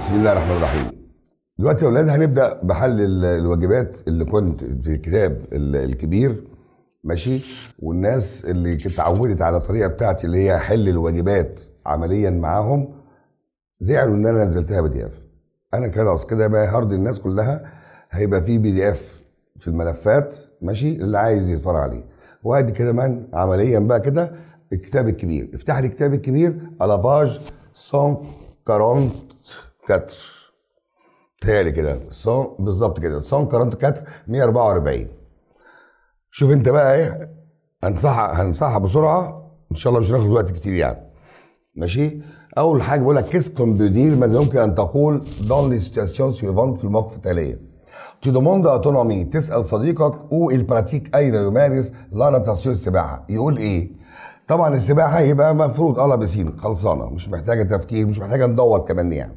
بسم الله الرحمن الرحيم. دلوقتي يا أولاد هنبدأ بحل ال- الواجبات اللي كنت في الكتاب ال- الكبير ماشي؟ والناس اللي اتعودت على الطريقة بتاعتي اللي هي حل الواجبات عمليا معاهم زعلوا إن أنا نزلتها PDF أنا خلاص كده بقى هرضي الناس كلها هيبقى في PDF في الملفات ماشي؟ اللي عايز يتفرج عليه. وادي كده من عمليا بقى كده الكتاب الكبير. افتح لي الكتاب الكبير على page 144 تهيألي كده صون بالظبط كده cent quarante-quatre 144 شوف انت بقى إيه هنصححها هنصححها بسرعة إن شاء الله مش هناخد وقت كتير يعني. ماشي؟ أول حاجة بقول لك qu'est-ce qu'on peut dire ماذا يمكن أن تقول dans les situations suivantes في المواقف التاليه tu demandes à ton ami تسأل صديقك où il pratique أين يمارس؟ la natation السباحة. يقول إيه؟ طبعا السباحة يبقى المفروض آه piscine خلصانة مش محتاجة تفكير مش محتاجة ندور كمان يعني.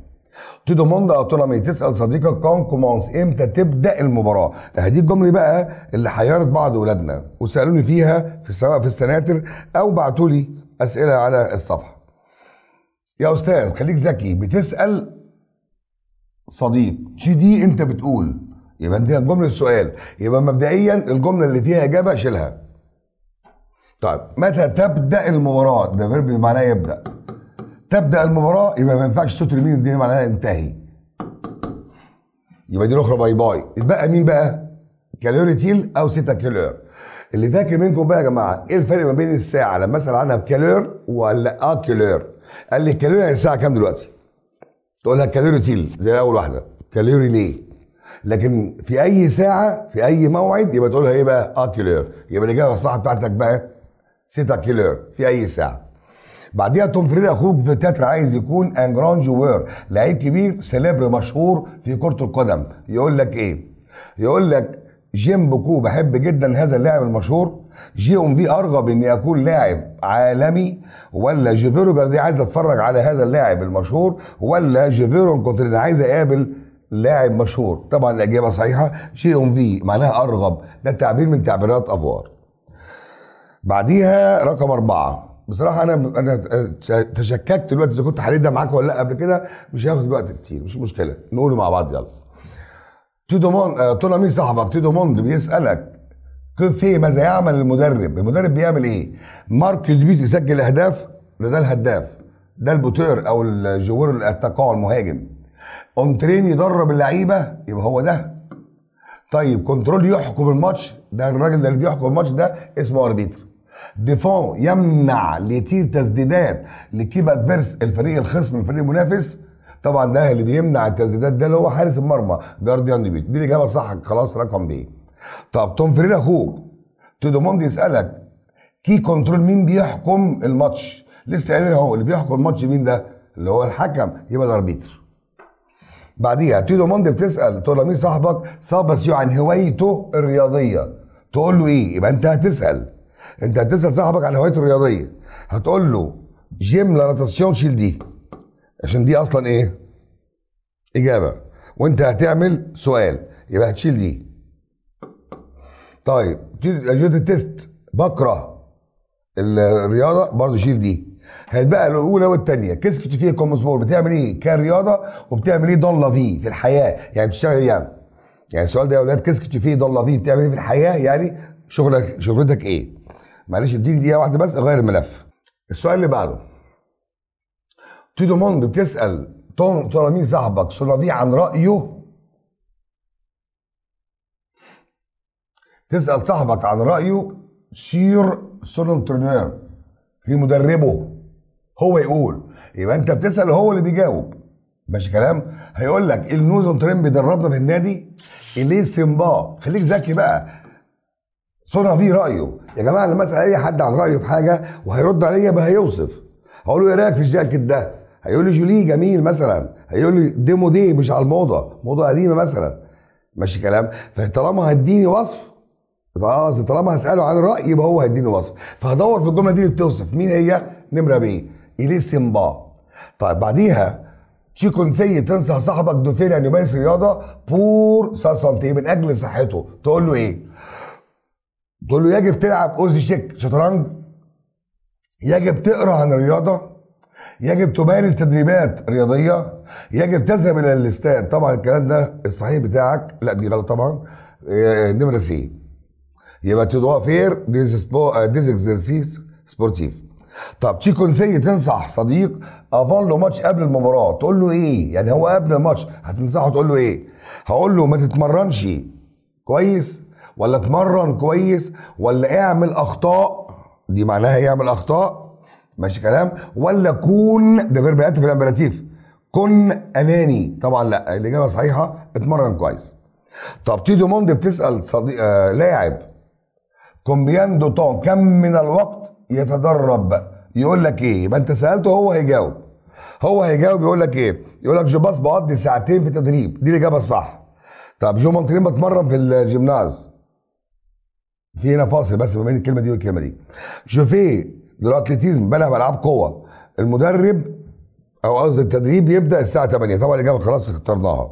tu demandes à ton ami تسأل صديقك quand commence إمتى تبدأ المباراة؟ هذه الجملة بقى اللي حيرت بعض اولادنا وسألوني فيها في سواء في السناتر أو بعتوا لي أسئلة على الصفحة. يا أستاذ خليك ذكي. بتسأل صديق. tu dis أنت بتقول. يبقى أنت جملة السؤال. يبقى مبدئيا الجملة اللي فيها إجابة شيلها. طيب متى تبدأ المباراة؟ ده verbe معناه يبدأ. تبدأ المباراة يبقى ما ينفعش se termine دي معناها انتهي. يبقى دي الأخرى bye bye. بقى مين بقى؟ quelle heure est-il أو c'est à quelle heure. اللي فاكر منكم بقى يا جماعة إيه الفرق ما بين الساعة لما أسأل عنها ب quelle heure ولا à quelle heure قال لي ال quelle heure يعني الساعة كام دلوقتي؟ تقولها quelle heure est-il زي اول واحدة. quelle heure il est؟ لكن في أي ساعة في أي موعد يبقى تقولها إيه بقى؟ à quelle heure يبقى الإجابة الصح بتاعتك بقى c'est à quelle heure في أي ساعة. بعديها ton frère أخوك veut être عايز يكون un grand joueur لعيب كبير célèbre مشهور في كرة القدم. يقول لك إيه؟ يقول لك j'aime beaucoup بحب جدا هذا اللاعب المشهور. j'ai envie أرغب إني أكون لاعب عالمي. ولا je veux regarder عايز أتفرج على هذا اللاعب المشهور. ولا je veux rencontrer عايز أقابل لاعب مشهور. طبعا الإجابة صحيحة. j'ai envie معناها أرغب. ده تعبير من تعبيرات avoir. بعديها رقم أربعة. بصراحة أنا أنا تشككت دلوقتي إذا كنت حليت ده معاك ولا لأ قبل كده. مش هياخد وقت كتير. مش مشكلة. نقوله مع بعض. يلا. te demande، ton ami صاحبك te demande بيسألك que fait ماذا يعمل المدرب؟ المدرب بيعمل إيه؟ marque des buts يسجل أهداف ده الهداف ده ال buteur أو ال joueur attaquant المهاجم. entraîne يدرب اللعيبة يبقى هو ده. طيب contrôle يحكم الماتش ده الراجل ده اللي بيحكم الماتش ده اسمه arbitre. défend يمنع les tirs تسديدات l'équipe adverse الفريق الخصم الفريق المنافس طبعا ده اللي بيمنع التسديدات ده اللي هو حارس المرمى gardien de but دي الإجابة صح خلاص رقم B. طب ton frère أخوك te demande يسألك qui contrôle مين بيحكم الماتش؟ لسه قايلين أهو اللي بيحكم الماتش مين ده؟ اللي هو الحكم يبقى ال arbitre. بعديها tu demandes بتسأل à ton ami صاحبك؟ sa passion عن هوايته الرياضية. تقول له إيه؟ يبقى أنت هتسأل. أنت هتسأل صاحبك عن هوايته الرياضية. هتقول له j'aime la natation شيل دي. عشان دي أصلا إيه؟ إجابة. وأنت هتعمل سؤال يبقى هتشيل دي. طيب je déteste بكره الرياضة برضه شيل دي. هيتبقى الأولى والثانيه qu'est-ce que tu fais comme sport بتعمل إيه؟ كرياضة وبتعمل إيه؟ dans la vie في الحياة. يعني بتشتغل إيه يعني؟ يعني السؤال ده يا أولاد qu'est-ce que tu fais dans la vie بتعمل إيه في الحياة؟ يعني شغلك شغلتك إيه؟ معلش اديني دقيقة واحدة بس أغير الملف. السؤال اللي بعده. tu demandes بتسال توم ترى مين صاحبك son avis عن رايه تسال صاحبك عن رايه sur son entraîneur في مدربه هو يقول يبقى انت بتسال هو اللي بيجاوب ماشي كلام هيقول لك il nous entraîne بيدربنا في النادي il est sympa خليك ذكي بقى son avis رايه يا جماعة لما اسال اي حد عن رايه في حاجة وهيرد عليا يبقى هيوصف هقول له إيه رايك في الجاكيت ده هيقول لي joli جميل مثلا هيقول لي démodé مش على الموضة موضة قديمة مثلا. ماشي كلام. فطالما هديني وصف خلاص طالما هسأله عن الراي يبقى هو هيديني وصف. فهدور في الجملة دي اللي بتوصف. مين هي؟ نمرة B il est sympa. طيب بعديها tu conseilles تنصح صاحبك de faire ان يمارس رياضة. pour sa santé من أجل صحته. تقول له إيه؟ تقول له يجب تلعب aux échecs شطرنج؟ يجب تقرأ عن الرياضة؟ يجب تمارس تدريبات رياضيه يجب تذهب إلى الاستاد. طبعا الكلام ده الصحيح بتاعك. لا دي غلط طبعا. إيه، نمره C. يبقى tu dois faire des des exercices sportifs طب tu conseilles تنصح صديق avant le match قبل المباراة تقول له إيه؟ يعني هو قبل الماتش هتنصحه تقول له إيه؟ هقول له ما تتمرنش كويس ولا اتمرن كويس ولا اعمل أخطاء. دي معناها يعمل أخطاء. ماشي كلام؟ ولا كون ده verbe ياتي في ال impératif كن أناني. طبعا لا الإجابة صحيحة اتمرن كويس. طب tu demandes بتسأل صديق آه لاعب. combien de temps كم من الوقت يتدرب؟ يقول لك إيه؟ يبقى أنت سألته هو هيجاوب. هو هيجاوب يقول لك إيه؟ يقول لك je passe بقضي ساعتين في تدريب دي الإجابة الصح. طب je m'entraîne بتمرن في ال gymnase. في هنا فاصل بس ما بين الكلمة دي والكلمة دي. je fais l'athlétisme بلعب ألعاب قوة. المدرب أو قصدي التدريب يبدأ الساعة 8 طبعا الإجابة خلاص اخترناها.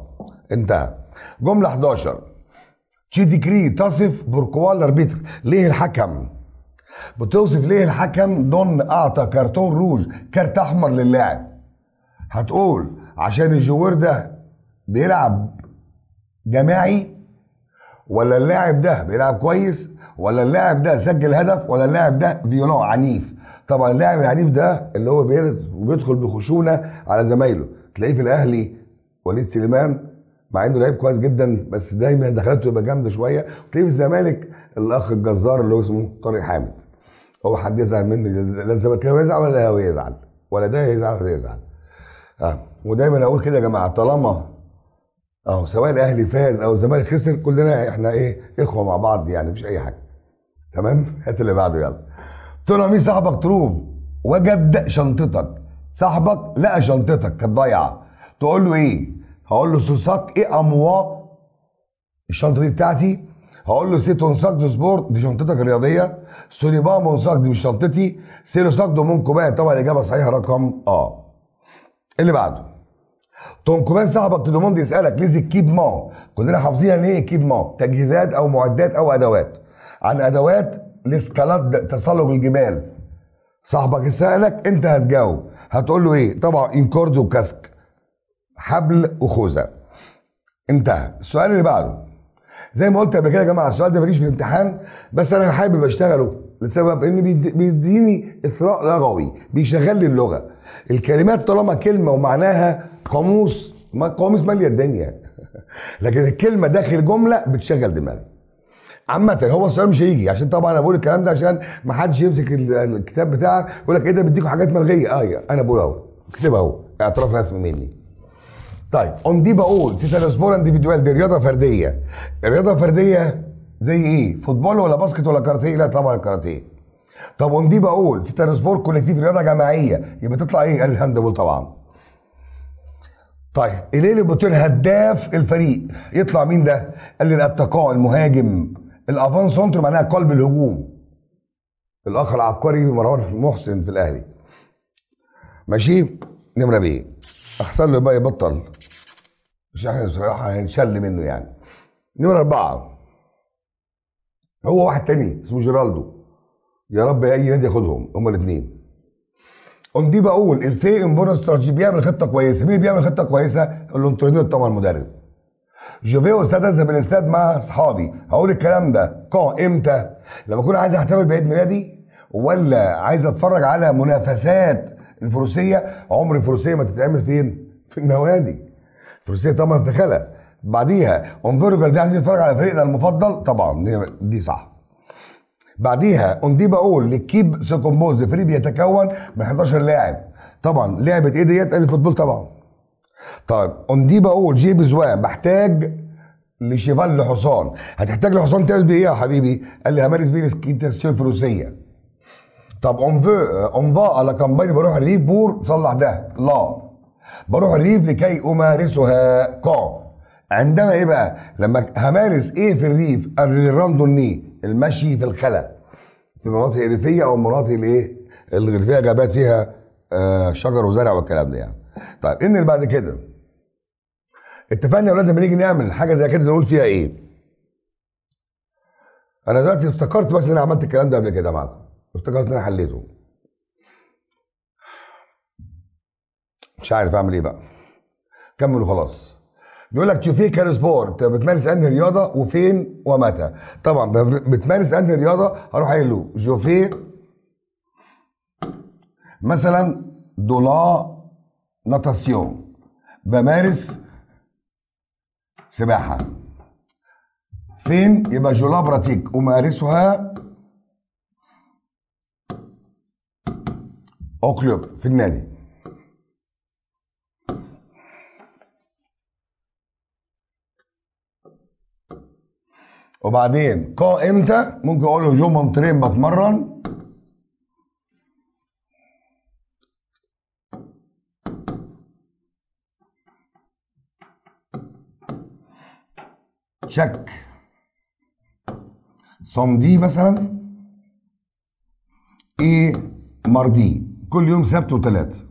انتهى. جملة 11 tu décris تصف pourquoi l'arbitre ليه الحكم؟ بتوصف ليه الحكم؟ donne أعطى carton rouge كارت أحمر للاعب. هتقول عشان ال joueur ده بيلعب جماعي ولا اللاعب ده بيلعب كويس؟ ولا اللاعب ده سجل هدف ولا اللاعب ده فيولون عنيف. طبعا اللاعب العنيف ده اللي هو بيدخل بخشونة على زمايله. تلاقيه في الأهلي وليد سليمان مع إنه لعيب كويس جدا بس دايما دخلته يبقى جامدة شوية. تلاقيه في الزمالك الأخ الجزار اللي هو اسمه طارق حامد. هو حد يزعل مني لا الزملكاوي يزعل ولا هو يزعل ولا ده يزعل ولا ده يزعل. آه ودايما أقول كده يا جماعة طالما أهو سواء الأهلي فاز أو الزمالك خسر كلنا إحنا إيه إخوة مع بعض يعني مفيش أي حاجة. تمام؟ هات اللي بعده يلا. له مين صاحبك trouve. وجد شنطتك. صاحبك؟ لقى شنطتك كانت ضايعة. تقول له إيه؟ هقول له ce sac est à moi الشنطة دي بتاعتي؟ هقول له c'est ton sac de sport دي شنطتك الرياضية. ce n'est pas mon sac دي مش شنطتي. c'est le sac de mon copain طبعا الإجابة الصحيحه رقم A. اللي بعده. ton copain صاحبك te demande يسألك ليه équipement كلنا حافظين يعني إيه équipement تجهيزات أو معدات أو أدوات. عن أدوات l'escalade تسلق الجبال صاحبك يسالك أنت هتجاوب. هتقول له إيه؟ طبعا une corde و casque. حبل وخوذة. انتهى. السؤال اللي بعده. زي ما قلت قبل كده يا جماعة السؤال ده ما في الامتحان بس أنا حابب أشتغله لسبب ان بيديني إثراء لغوي بيشغل لي اللغة. الكلمات طالما كلمة ومعناها قاموس ما قاموس مالية الدنيا. لكن الكلمة داخل جملة بتشغل دماغي. عامة هو السؤال مش هيجي. عشان طبعا أنا بقول الكلام ده عشان ما حدش يمسك الكتاب بتاعك يقول لك إيه ده بيديكوا حاجات ملغية. آه أنا بقول أهو. اكتبها أهو. اعتراف رسمي مني. طيب on dit بقول c'est un sport individuel دي رياضة فردية. الرياضه فردية زي إيه؟ football ولا basket ولا كاراتيه؟ لا طبعا الكاراتيه طب on dit بقول c'est un sport collectif رياضة جماعية. يبقى تطلع إيه؟ ال handball طبعا. طيب le buteur هداف الفريق. يطلع مين ده؟ قال لي l'attaquant المهاجم. ال avant-centre معناها قلب الهجوم. الأخ العبقري مروان محسن في الأهلي. ماشي؟ نمرة بيه. أحسن له بقى يبطل. مش إحنا بصراحه هنشل منه يعني. نمرة أربعة. هو واحد تاني اسمه جيرالدو. يا رب أي نادي ياخدهم هما الاثنين dit بقول il fait un bon plan بيعمل خطة كويسة. مين بيعمل خطة كويسة؟ l'entraîneur طبعا المدرب. je vais au stade اذهب الاستاد مع اصحابي. هقول الكلام ده quand إمتى؟ لما اكون عايز احتفل بعيد ميلادي ولا عايز اتفرج على منافسات الفروسية؟ عمر الفروسية ما تتعمل فين؟ في النوادي. الفروسية طبعا في خلا بعديها on veut regarder عايز يتفرج على فريقنا المفضل؟ طبعا دي, صح. بعديها on بقول l'équipe se compose فريق بيتكون من 11 لاعب. طبعا لعبة إيه ديت؟ ال football طبعا. طيب on dit بقول j'ai besoin بحتاج ل cheval لحصان. هتحتاج لحصان تعمل بيه إيه يا حبيبي؟ قال لي همارس بيه l'équitation الفروسيه طب on va on va à la campagne بروح الريف pour صلح ده. لا. بروح الريف لكي أمارسها. كا عندما إيه بقى؟ لما همارس إيه في الريف؟ la randonnée المشي في الخلا. في المناطق الريفيه أو المناطق الإيه؟ اللي فيها غابات فيها آه شجر وزرع والكلام ده يعني. طيب ان اللي بعد كده؟ اتفقنا يا ولاد لما نيجي نعمل حاجة زي كده نقول فيها إيه؟ أنا دلوقتي افتكرت بس إن أنا عملت الكلام ده قبل كده معاكم افتكرت إن أنا حليته. مش عارف أعمل إيه بقى. كمل وخلاص. بيقول لك tu fais quel sport بتمارس أنهي رياضة وفين ومتى؟ طبعا بتمارس أنهي رياضة؟ هروح قايل له. je fais مثلا de la natation بمارس سباحة. فين؟ يبقى je la pratique أمارسها au club في النادي. وبعدين كا إمتى ممكن أقول له je m'entraîne بتمرن. chaque samedi مثلا. et mardi. كل يوم سبت وثلاث.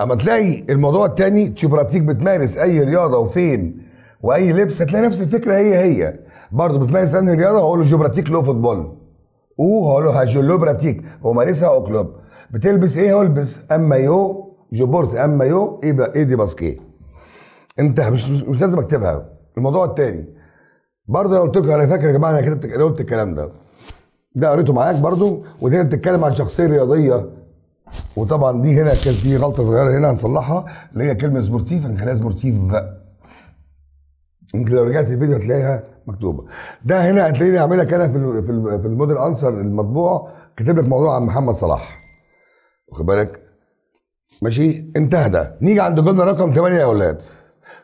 أما تلاقي الموضوع التاني tu pratiques بتمارس أي رياضة وفين وأي لبس هتلاقي نفس الفكرة هي هي. برضه بتمارس أنهي رياضة؟ هقول له je pratique le football. أو هقول له ها je le pratique هو مارسها au club. بتلبس إيه؟ البس un maillot je porte un maillot إيه et des baskets. انت مش مش لازم اكتبها. الموضوع التاني. برضه أنا قلت لكم أنا فاكر يا جماعة أنا كتبت قلت الكلام ده. ده قريته معاك برضه ودي بتتكلم عن شخصية رياضية. وطبعا دي هنا كان في غلطة صغيرة هنا هنصلحها اللي هي كلمة sportif. هنخليها sportive. يمكن لو رجعت الفيديو هتلاقيها مكتوبة. ده هنا هتلاقيني عامل لك أنا في في ال model answer المطبوع. كاتب لك موضوع عن محمد صلاح. واخد بالك؟ ماشي؟ انتهى ده. نيجي عند جمله رقم 8 يا أولاد.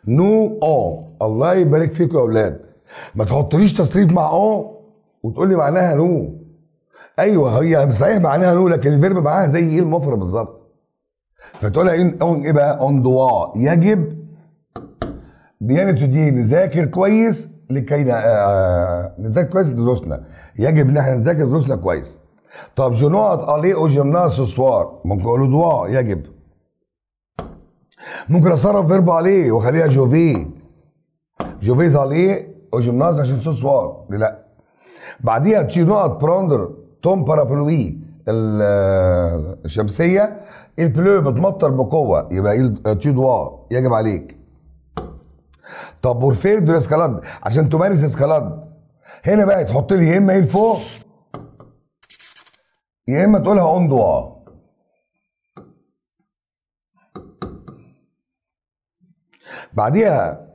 نو أو الله يبارك فيكم يا أولاد ما تحطليش تصريف مع أو وتقول لي معناها نو أيوه هي صحيح معناها نو لكن ال verbe معاها زي إيه المفرد بالظبط فتقولها إيه بقى on doit يجب bien étudier نذاكر كويس لكي نذاكر كويس دروسنا يجب ان إحنا نذاكر دروسنا كويس طب je aller au gymnase ce soir ممكن أقول dois يجب ممكن اصرف verbe aller وأخليها je vais. je vais aller au gymnase عشان ce soir ليه لا؟ بعديها tu نقط prendre ton parapluie ال- الشمسية. il pleut بتمطر بقوة يبقى il- tu dois يجب عليك. طب pour faire de l'escalade عشان تمارس escalade هنا بقى تحط لي يا إما il faut يا إما تقولها on doit بعديها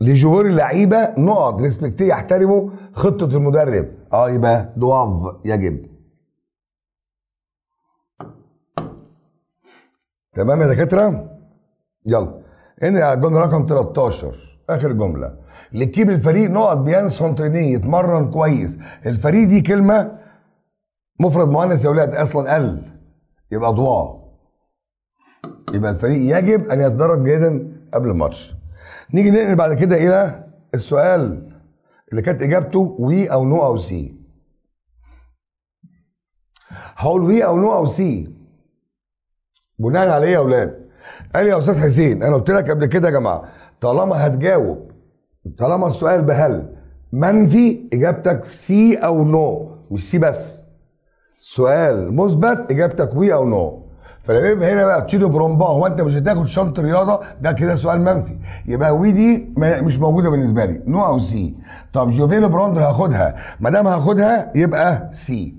les joueurs اللعيبة نقط respecter يحترموا خطة المدرب. آه يبقى doivent يجب. تمام يا دكاترة؟ يلا. هنا الجمله رقم 13 آخر جملة. l'équipe الفريق نقط bien s'entraîner يتمرن كويس. الفريق دي كلمة مفرد مؤنث يا أولاد أصلا elle يبقى doit يبقى الفريق يجب أن يتدرب جيدا قبل الماتش. نيجي ننقل بعد كده إلى السؤال اللي كانت إجابته oui أو non أو si. هقول oui أو non أو si. بناء على إيه يا أولاد؟ قال لي يا أستاذ حسين أنا قلت لك قبل كده يا جماعة طالما هتجاوب طالما السؤال بهل منفي إجابتك si أو non مش si بس. سؤال مثبت إجابتك oui أو non. فلما يبقى هنا بقى تشيلو برومبا هو أنت مش هتاخد شنطه رياضة؟ ده كده سؤال منفي. يبقى oui دي مش موجودة بالنسبة لي. non أو si. طب je vais le prendre هاخدها. ما دام هاخدها يبقى si.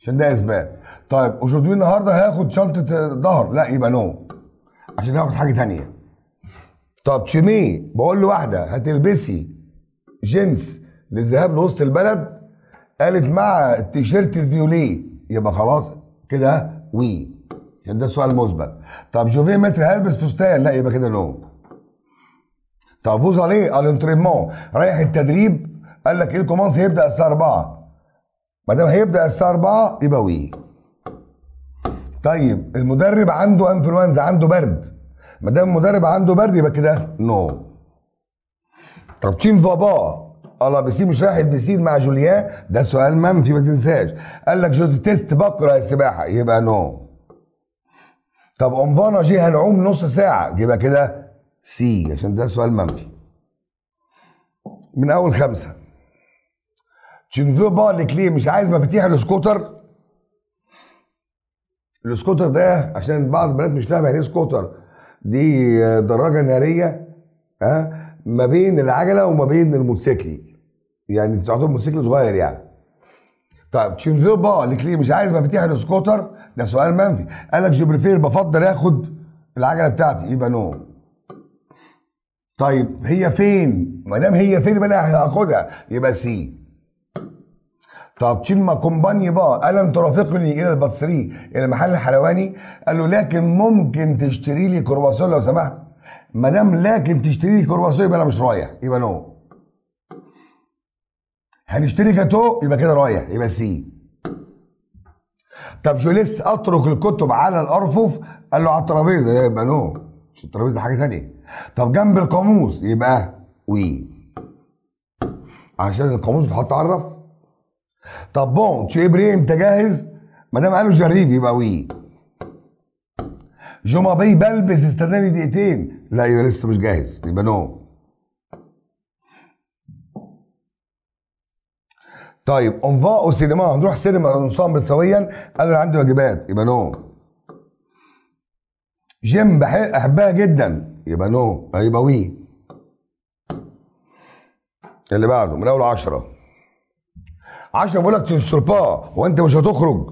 عشان ده إثبات. طيب aujourd'hui النهارده هاخد شنطة ظهر؟ لا يبقى non عشان هاخد حاجة تانية. طب تشيمي بقول له واحدة هتلبسي جينز للذهاب لوسط البلد؟ قالت مع التيشيرت ال violet. يبقى خلاص كده oui. عشان ده سؤال مثبت. طب je vais mettre هلبس فستان؟ لا يبقى كده non طب vous allez؟ ال entraînement رايح التدريب قال لك إيه il commence هيبدأ الساعة 4 ما دام هيبدأ الساعة 4 يبقى oui. طيب المدرب عنده انفلونزا عنده برد. ما دام المدرب عنده برد يبقى كده non طب tu ne vas pas à la piscine مش رايح ال piscine مع جوليان؟ ده سؤال منفي ما تنساش. قال لك je déteste بكرة السباحة يبقى non طب on va nager هنعوم نص ساعة؟ يبقى كده si عشان ده سؤال منفي. من أول خمسة. tu ne veux pas les مش عايز مفاتيح السكوتر؟ السكوتر ده عشان بعض البنات مش فاهمة يعني إيه سكوتر. دي دراجة نارية ها ما بين العجلة وما بين الموتوسيكل. يعني تعتبر موتوسيكل صغير يعني. طيب tu ne veux pas les؟ مش عايز مفاتيح السكوتر؟ ده سؤال منفي. قال لك je préfère بفضل آخد العجلة بتاعتي. يبقى non. طيب هي فين؟ ما دام هي فين يبقى أنا هاخدها. يبقى si. طب tu ne m'accompagnes pas. ألم ترافقني إلى ال pâtisserie إلى محل الحلواني قال له لكن ممكن تشتري لي كرواسون لو سمحت؟ ما دام لكن تشتري لي كرواسون يبقى أنا مش رايح. يبقى non. هنشتري جاتو يبقى كده رايح يبقى si. طب je laisse أترك الكتب على الأرفف؟ قال له على الترابيزة. يبقى non. مش الترابيزة حاجة ثانية طب جنب القاموس يبقى oui. عشان القاموس بتحط الرف. طب bon tu es prêt أنت جاهز؟ ما دام قالوا j'arrive يبقى oui. je m'habille بلبس استناني دقيقتين. لا يبقى لسه مش جاهز يبقى non. طيب on va au cinéma هنروح سينما ensemble سويا. أنا عندي واجبات يبقى non j'aime بحبها جدا يبقى non يبقى oui اللي بعده من أول عشرة. عشرة بقول لك tu ne sors pas هو انت مش هتخرج.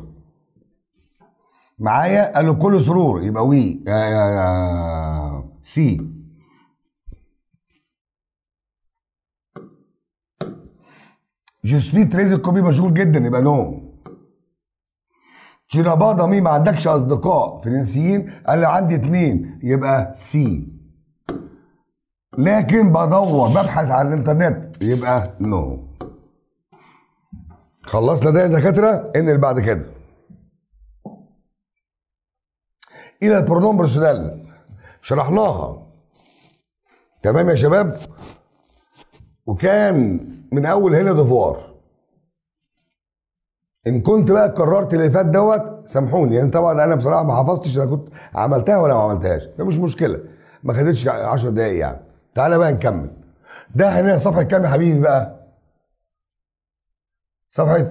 معايا؟ قال له كل سرور يبقى oui. آه آه آه si. je suis très occupé مشغول جدا يبقى non tu n'as pas d'amis ما عندكش اصدقاء فرنسيين قال لي عندي اتنين يبقى si لكن بدور ببحث على الانترنت يبقى non خلصنا ده يا دكاترة. إن اللي بعد كده. إلى ال pronom personnel شرحناها. تمام يا شباب؟ وكان من أول هنا ديفوار إن كنت بقى كررت اللي فات دوت سامحوني. يعني طبعا أنا بصراحة ما حفظتش أنا كنت عملتها ولا ما عملتهاش. ده مش مشكلة. ما خدتش 10 دقايق يعني. تعالى بقى نكمل. ده هنا صفحة كام يا حبيبي بقى؟ صفحة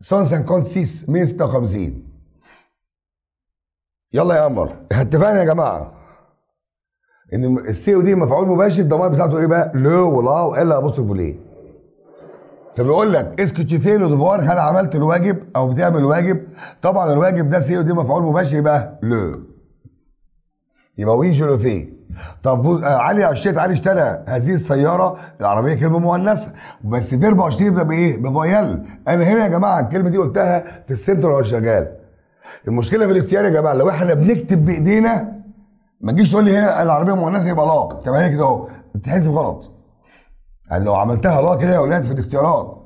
156 156 يلا يا قمر. اتفقنا يا جماعة؟ إن السي أو دي مفعول مباشر الضمائر بتاعته إيه بقى؟ لو ولا والا ابوستروف ليه فبيقول لك اسكو تشيفي لو ديفوار هل عملت الواجب أو بتعمل الواجب طبعا الواجب ده سي أو دي مفعول مباشر يبقى لو يبقى وي جو في طب آه علي عشيت علي اشترى هذه السيارة العربية كلمة مؤنثه بس فيرب 20 يبقى بإيه؟ بفويال أنا هنا يا جماعة الكلمة دي قلتها في السنتر وأنا شغال. المشكلة في الاختيار يا جماعة لو إحنا بنكتب بإيدينا ما تجيش تقول لي هنا العربية مؤنثه يبقى la. تبقى هي كده أهو بتتحسب غلط يعني لو عملتها la كده يا أولاد في الاختيارات.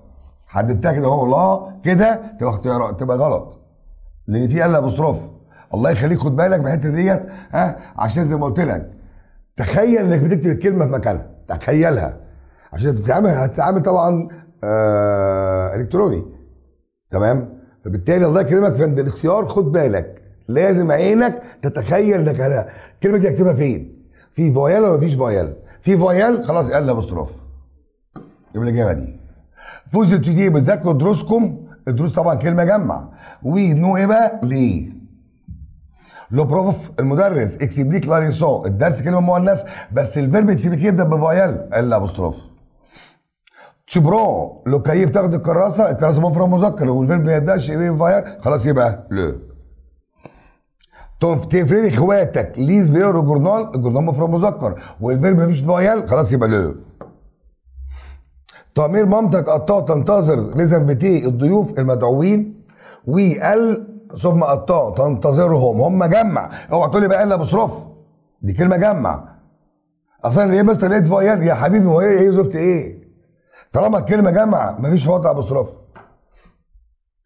حددتها كده اهو la كده تبقى اختيارات تبقى غلط. لأن في l apostrophe الله يخليك خد بالك من الحتة ديت ها عشان زي ما قلت لك تخيل إنك بتكتب الكلمة في مكانها تخيلها. عشان تتعامل هتتعامل طبعا آه إلكتروني. تمام؟ فبالتالي الله يكرمك في عند الاختيار خد بالك. لازم عينك تتخيل إنك أنا الكلمة دي اكتبها فين؟ في voyelle ولا مفيش voyelle في voyelle خلاص l apostrophe. يبقى الاجابه دي vous étudiez بتذاكروا دروسكم؟ الدروس طبعا كلمة جمع oui nous إيه بقى les؟ le prof المدرس explique la leçon الدرس كلمة مؤنث بس الفيرب اكسبليك يبدأ بفويال قال ابوستروف تشبرون لو كاي بتاخد الكراسة الكراسة مفرد مذكر والفيرب ما يبدأش فويال خلاص يبقى لو. تفرق إخواتك ليز بيقروا جورنال الجورنال مفرد مذكر والفيرب مفيش فويال خلاص يبقى لو. ضمير مامتك قطاع تنتظر بتي الضيوف المدعوين. وال ثم قطاع تنتظرهم. هم جمع. اوعى تقول لي بقى إلا بصرف. دي كلمة جمع. أصلا إيه مستر لقيت voyelle يا حبيبي هو إيه زفت إيه؟ طالما الكلمة جمع مفيش وضع apostrophe.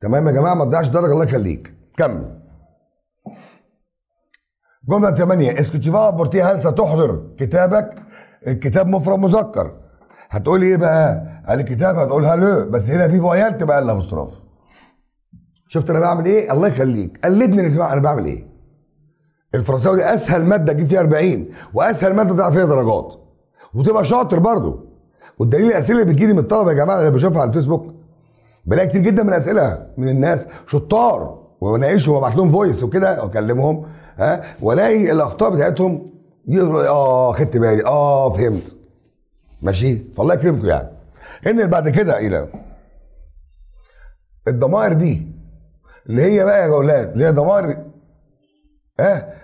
تمام يا جماعة؟ ما تضيعش درجة. الله يخليك. كمل. جملة 8 est-ce que tu vas apporter هل ستحضر كتابك؟ الكتاب مفرد مذكر. هتقول إيه بقى؟ قال الكتاب هتقول le بس هنا في voyelle تبقى l'apostrophe شفت أنا بعمل إيه؟ الله يخليك قلدني أنا بعمل إيه؟ الفرنساوي دي أسهل مادة تجيب فيها 40 وأسهل مادة تضيع فيها درجات وتبقى شاطر برضه والدليل الاسئله اللي بتجيلي من الطلبة يا جماعة اللي بشوفها على الفيسبوك بلاقي كتير جدا من الأسئلة من الناس شطار واناقشهم وأبعت لهم فويس وكده وأكلمهم ها وألاقي الأخطاء بتاعتهم يقولوا آه خدت بالي آه فهمت ماشي؟ فالله يكرمكم يعني. إن بعد كده إلى الضمائر دي اللي هي بقى يا أولاد اللي هي ضمائر ها؟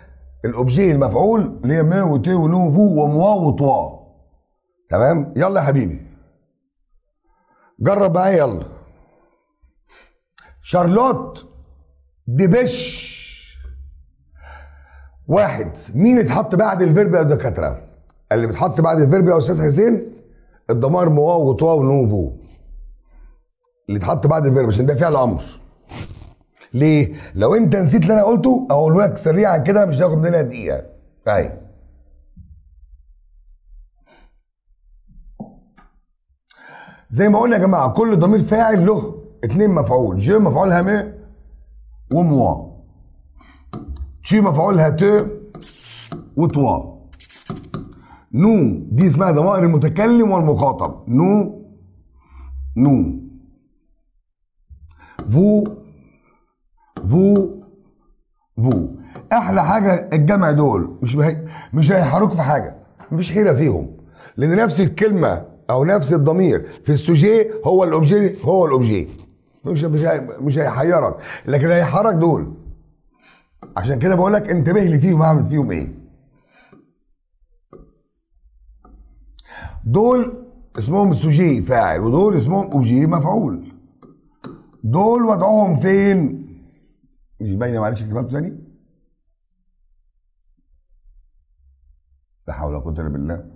ال objet المفعول اللي هي ما وتي ونو فو وموا وطوا. تمام؟ يلا يا حبيبي. جرب معايا يلا. شارلوت dépêche واحد. مين اتحط بعد ال verbe يا دكاترة؟ اللي بيتحط بعد ال verbe يا أستاذ حسين الضمائر moi و toi و nous vous. اللي اتحط بعد ال verbe عشان ده فعل أمر ليه؟ لو أنت نسيت اللي أنا قلته أقول لك سريعا كده مش هياخد مننا دقيقة. اهي زي ما قلنا يا جماعة كل ضمير فاعل له اتنين مفعول. je مفعولها me و moi. tu مفعولها te و toi. nous. دي اسمها ضمائر المتكلم والمخاطب. nous. نو. فو. فو. فو. أحلى حاجة الجمع دول. مش بهي مش هيحركوا في حاجة. مفيش حيره فيهم. لأن نفس الكلمة أو نفس الضمير في ال sujet هو ال objet هو ال objet مش مش مش هيحيرك. لكن هيحرك دول. عشان كده بقول لك انتبه لي فيهم اعمل فيهم إيه؟ دول اسمهم sujet فاعل. ودول اسمهم objet مفعول. دول وضعهم فين؟ مش باينه معلش كتبت تاني. لا حول ولا قوة إلا بالله.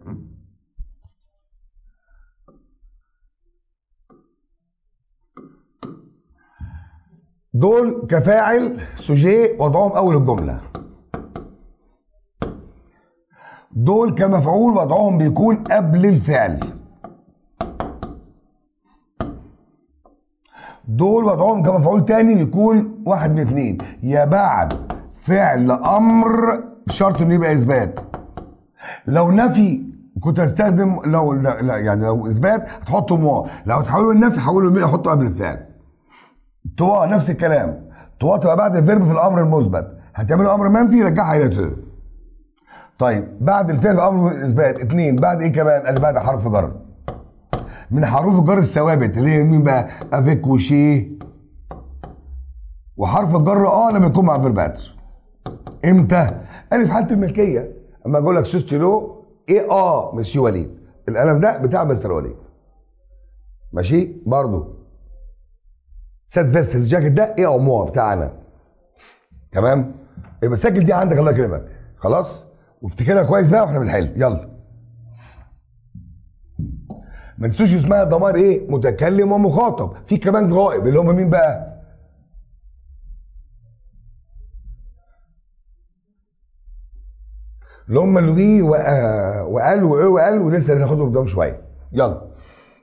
دول كفاعل sujet وضعهم أول الجملة. دول كمفعول وضعهم بيكون قبل الفعل. دول وضعهم كمفعول تاني بيكون واحد من اتنين. يا بعد فعل أمر شرط إنه يبقى إثبات. لو نفي كنت هستخدم لو لا, لا يعني لو إثبات هتحطه moi. لو تحوله النفي حوله ل me حطه قبل الفعل. toi نفس الكلام. toi تبقى بعد ال verbe في الأمر المثبت. هتعمله أمر منفي رجعها إلى te طيب بعد الفعل في أمر الاثبات اتنين بعد إيه كمان؟ قال بعد حرف جر. من حروف الجر الثوابت اللي هي مين بقى؟ avec و chez. وحرف الجر à لما يكون مع verbe être إمتى؟ قال في حالة الملكية. أما أقول لك ce stylo est à monsieur وليد. القلم ده بتاع مستر وليد. ماشي؟ برضو. cette veste جاكيت ده إيه اموا بتاعنا. تمام؟ يبقى سجل دي عندك الله يكرمك. خلاص؟ وافتكرها كويس بقى وإحنا بنحل. يلا. ما تنسوش اسمها ضمائر إيه؟ متكلم ومخاطب. في كمان غائب. اللي هم مين بقى؟ اللي هم لوي وقال وايه وقال ولسه هناخدهم قدام شوية. يلا.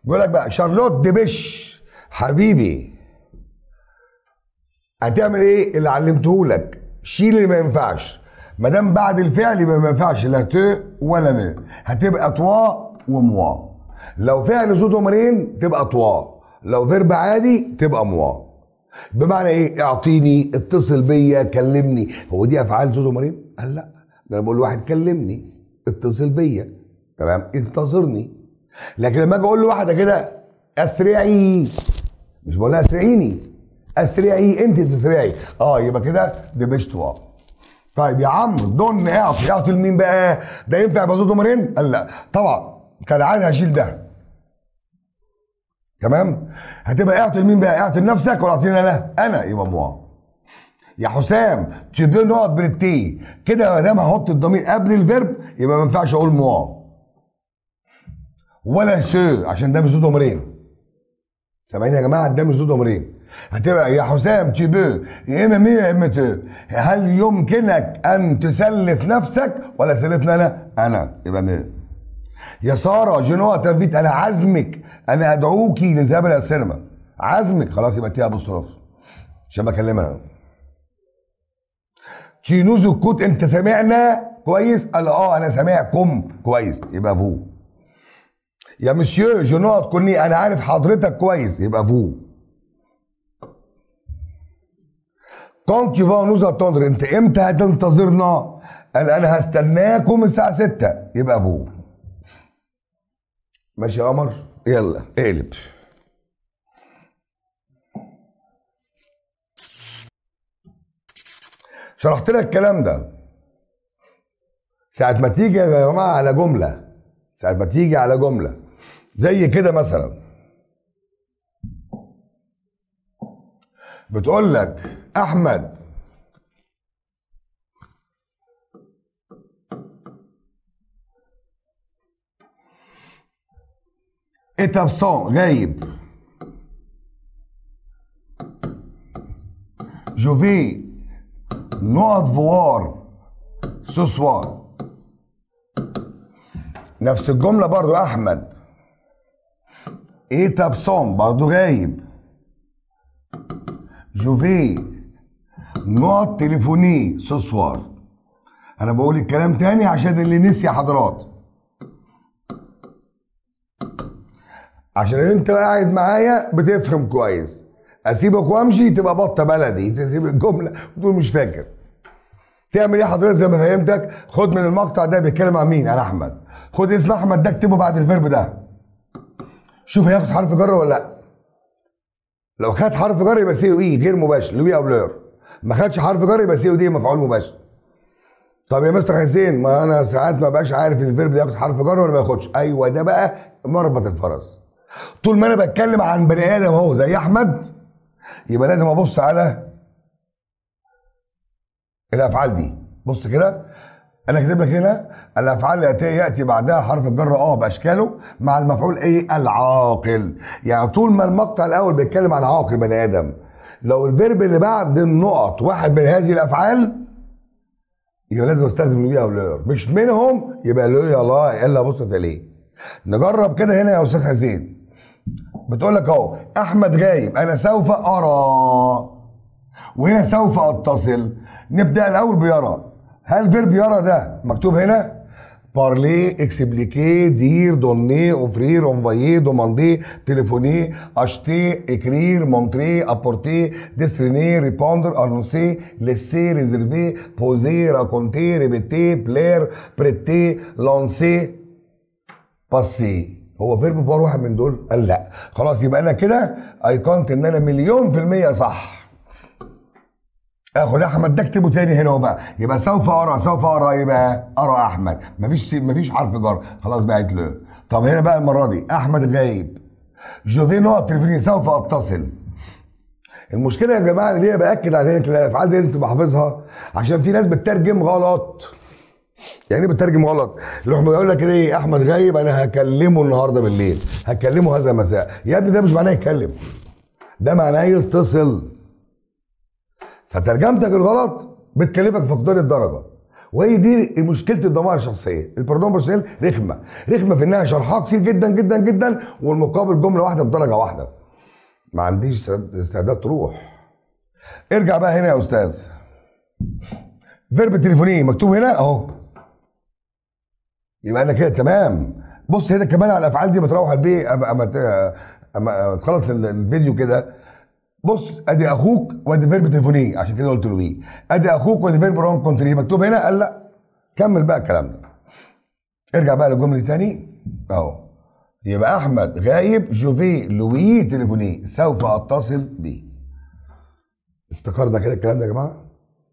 بيقول لك بقى شارلوت ديبش حبيبي هتعمل إيه اللي علمته لك؟ شيل اللي ما ينفعش. ما دام بعد الفعل يبقى ما ينفعش لا ت ولا ن. هتبقى طوا وموا لو فعل ذو ضميرين تبقى طوا لو فيرب عادي تبقى موا بمعنى إيه؟ اعطيني اتصل بيا كلمني. هو دي أفعال ذو ضميرين قال لا. ده أنا بقول لواحد كلمني اتصل بيا. تمام؟ انتظرني. لكن لما أجي أقول لواحدة كده أسرعي. مش بقول لها أسرعيني. أسرعي أنت تسرعي. آه يبقى كده دبشت وا طيب يا عم دون اعطي اعطي لمين بقى؟ ده ينفع يبقى ذو ضميرين قال لا. طبعا. كالعاده هشيل ده. تمام؟ هتبقى اعطي لمين بقى. اعطي لنفسك ولا اعطيني أنا؟ أنا يبقى موا يا حسام تشيبيه نقط التي كده ما دام هحط الضمير قبل الفيرب يبقى ما ينفعش أقول موا ولا سو عشان ده مش ذو سامعين يا جماعة؟ ده مش ذو هتبقى يا حسام تشيبيه يا إما مي يا إما هل يمكنك أن تسلف نفسك ولا سلفني أنا؟ أنا. يبقى مي يا سارة جنوة تنفيت أنا عزمك. أنا ادعوك للذهاب إلى السينما. عزمك. خلاص يبقى تيها ابوستروف عشان بكلمها. tu nous écoutes أنت سامعنا؟ كويس؟ قال آه أنا سامعكم. كويس. يبقى vous. يا مسيو جو نوت كوني أنا عارف حضرتك كويس. يبقى vous. quand tu vas nous attendre أنت إمتى هتنتظرنا قال أنا هستناكم الساعة 6 يبقى vous ماشي يا قمر؟ يلا اقلب. شرحت لك الكلام ده. ساعة ما تيجي يا جماعة على جملة. ساعة ما تيجي على جملة. زي كده مثلا. بتقول لك أحمد. إيه غايب. je vais نقط voir ce soir نفس الجملة برضو أحمد. إيه طب برضو غايب. je vais téléphoner ce soir أنا بقول الكلام تاني عشان اللي نسي حضرات. عشان أنت قاعد معايا بتفهم كويس. أسيبك وأمشي تبقى بطة بلدي. تسيب الجملة وتقول مش فاكر. تعمل إيه حضرتك؟ زي ما فهمتك خد من المقطع ده بيتكلم عن مين؟ عن أحمد. خد اسم أحمد ده اكتبه بعد ال verbe ده. شوف هياخد حرف جر ولا لأ. لو خد حرف جر يبقى COI غير مباشر لوي أو بلور ما خدش حرف جر يبقى COD مفعول مباشر. طب يا مستر حسين ما أنا ساعات ما بقاش عارف ال verbe ده ياخد حرف جر ولا ما ياخدش. أيوه ده بقى مربط الفرس. طول ما أنا بتكلم عن بني آدم أهو زي أحمد يبقى لازم أبص على الأفعال دي. بص كده أنا كاتب لك هنا الأفعال التي يأتي بعدها حرف الجر à بأشكاله مع المفعول إيه العاقل. يعني طول ما المقطع الأول بيتكلم عن عاقل بني آدم لو ال verbe اللي بعد النقط واحد من هذه الأفعال يبقى لازم أستخدم lui أو leur مش منهم يبقى le la les بص ليه نجرب كده هنا يا أستاذ حسين. بتقول لك أهو أحمد غايب أنا سوف أرى. وهنا سوف أتصل. نبدأ الأول بيرى. هل verbe يرى ده مكتوب هنا؟ parler expliquer dire donner offrir envoyer demander téléphoner acheter écrire montrer apporter distribuer répondre annoncer laisser réserver poser raconter répéter plaire prêter lancer passer هو verbe voir واحد من دول؟ قال لا. خلاص يبقى أنا كده ايقنت إن أنا مليون في المية صح. اخد أحمد ده اكتبه تاني هنا بقى يبقى سوف أرى سوف أرى يبقى أرى أحمد. مفيش مفيش حرف جر. خلاص بقت له طب هنا بقى المرة دي. أحمد غايب. je vais نقط téléphoner سوف أتصل. المشكلة يا جماعة اللي هي بأكد عليها الافعال دي لازم تبقى حافظها عشان في ناس بتترجم غلط. يعني إيه بترجم غلط؟ يروح بيقول لك إيه أحمد غايب أنا هكلمه النهارده بالليل. هكلمه هذا المساء يا ابني ده مش معناه يتكلم. ده معناه يتصل. فترجمتك الغلط بتكلفك فقدان الدرجة. وهي دي مشكلة الضمائر الشخصية. البرونوم بيرسونيل رخمة. رخمة في إنها شرحها كتير جدا جدا جدا والمقابل جملة واحدة بدرجة واحدة. ما عنديش استعداد تروح. ارجع بقى هنا يا أستاذ. verbe téléphoner مكتوب هنا؟ أهو. يبقى أنا كده تمام. بص هنا كمان على الأفعال دي بتروح البيت اما أما تخلص الفيديو كده. بص ادي أخوك وادي verbe téléphoner عشان كده قلت له بيه. ادي أخوك وادي verbe rencontrer مكتوب هنا؟ قال لا. كمل بقى الكلام ده. ارجع بقى للجملة تاني. اهو. يبقى احمد غايب je vais lui téléphoner. سوف اتصل بيه. افتكرنا كده الكلام ده يا جماعة؟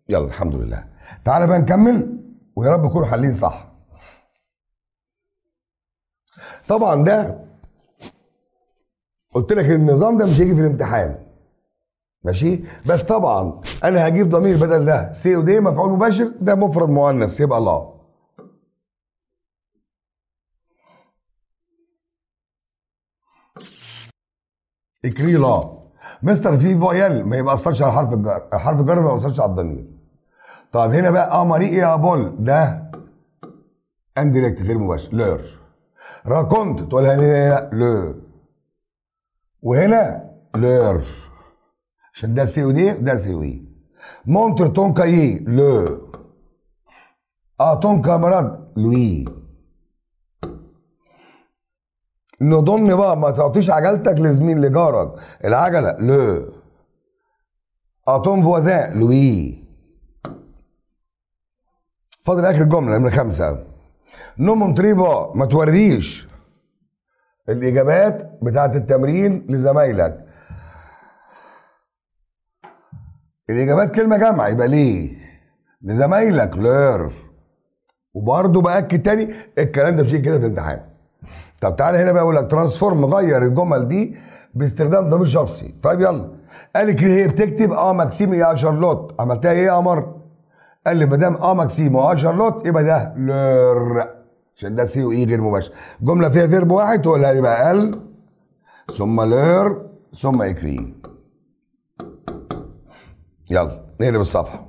يلا الحمد لله. تعالى بقى نكمل ويا رب نكونوا حالين صح. طبعا ده قلت لك النظام ده مش هيجي في الامتحان. ماشي؟ بس طبعا أنا هجيب ضمير بدل ده. سي ودي مفعول مباشر ده مفرد مؤنث يبقى الله. اكري لا. مستر في فويل ما يبقى على حرف الجر حرف الجر ما يأثرش على الضمير. طب هنا بقى اماري يا بول ده انديركت غير مباشر. لير. راكونت تقول هنا لو وهنا لير. عشان ده سي ودي ده سي وي montre ton cahier le. À ton camarade lui. Ne donne بقى ما تعطيش عجلتك لزميل لجارك العجله à ton voisin lui. فاضل اخر جمله نمره خمسه ne montrez pas ما توريش الاجابات بتاعت التمرين لزمايلك الاجابات كلمة جمع يبقى ليه؟ لزمايلك leur وبرضه باكد تاني الكلام ده مش كده في الامتحان. طب تعالى هنا بقى أقول لك transforme غير الجمل دي باستخدام ضمير شخصي. طيب يلا. قال لك هي بتكتب à Maxime et à Charlotte. عملتها إيه يا قمر؟ قال لي ما دام à Maxime و à Charlotte يبقى ده leur. عشان ده COI غير مباشر. جملة فيها verbe واحد تقولها يبقى elle ثم leur ثم écrit يلا نقلب الصفحه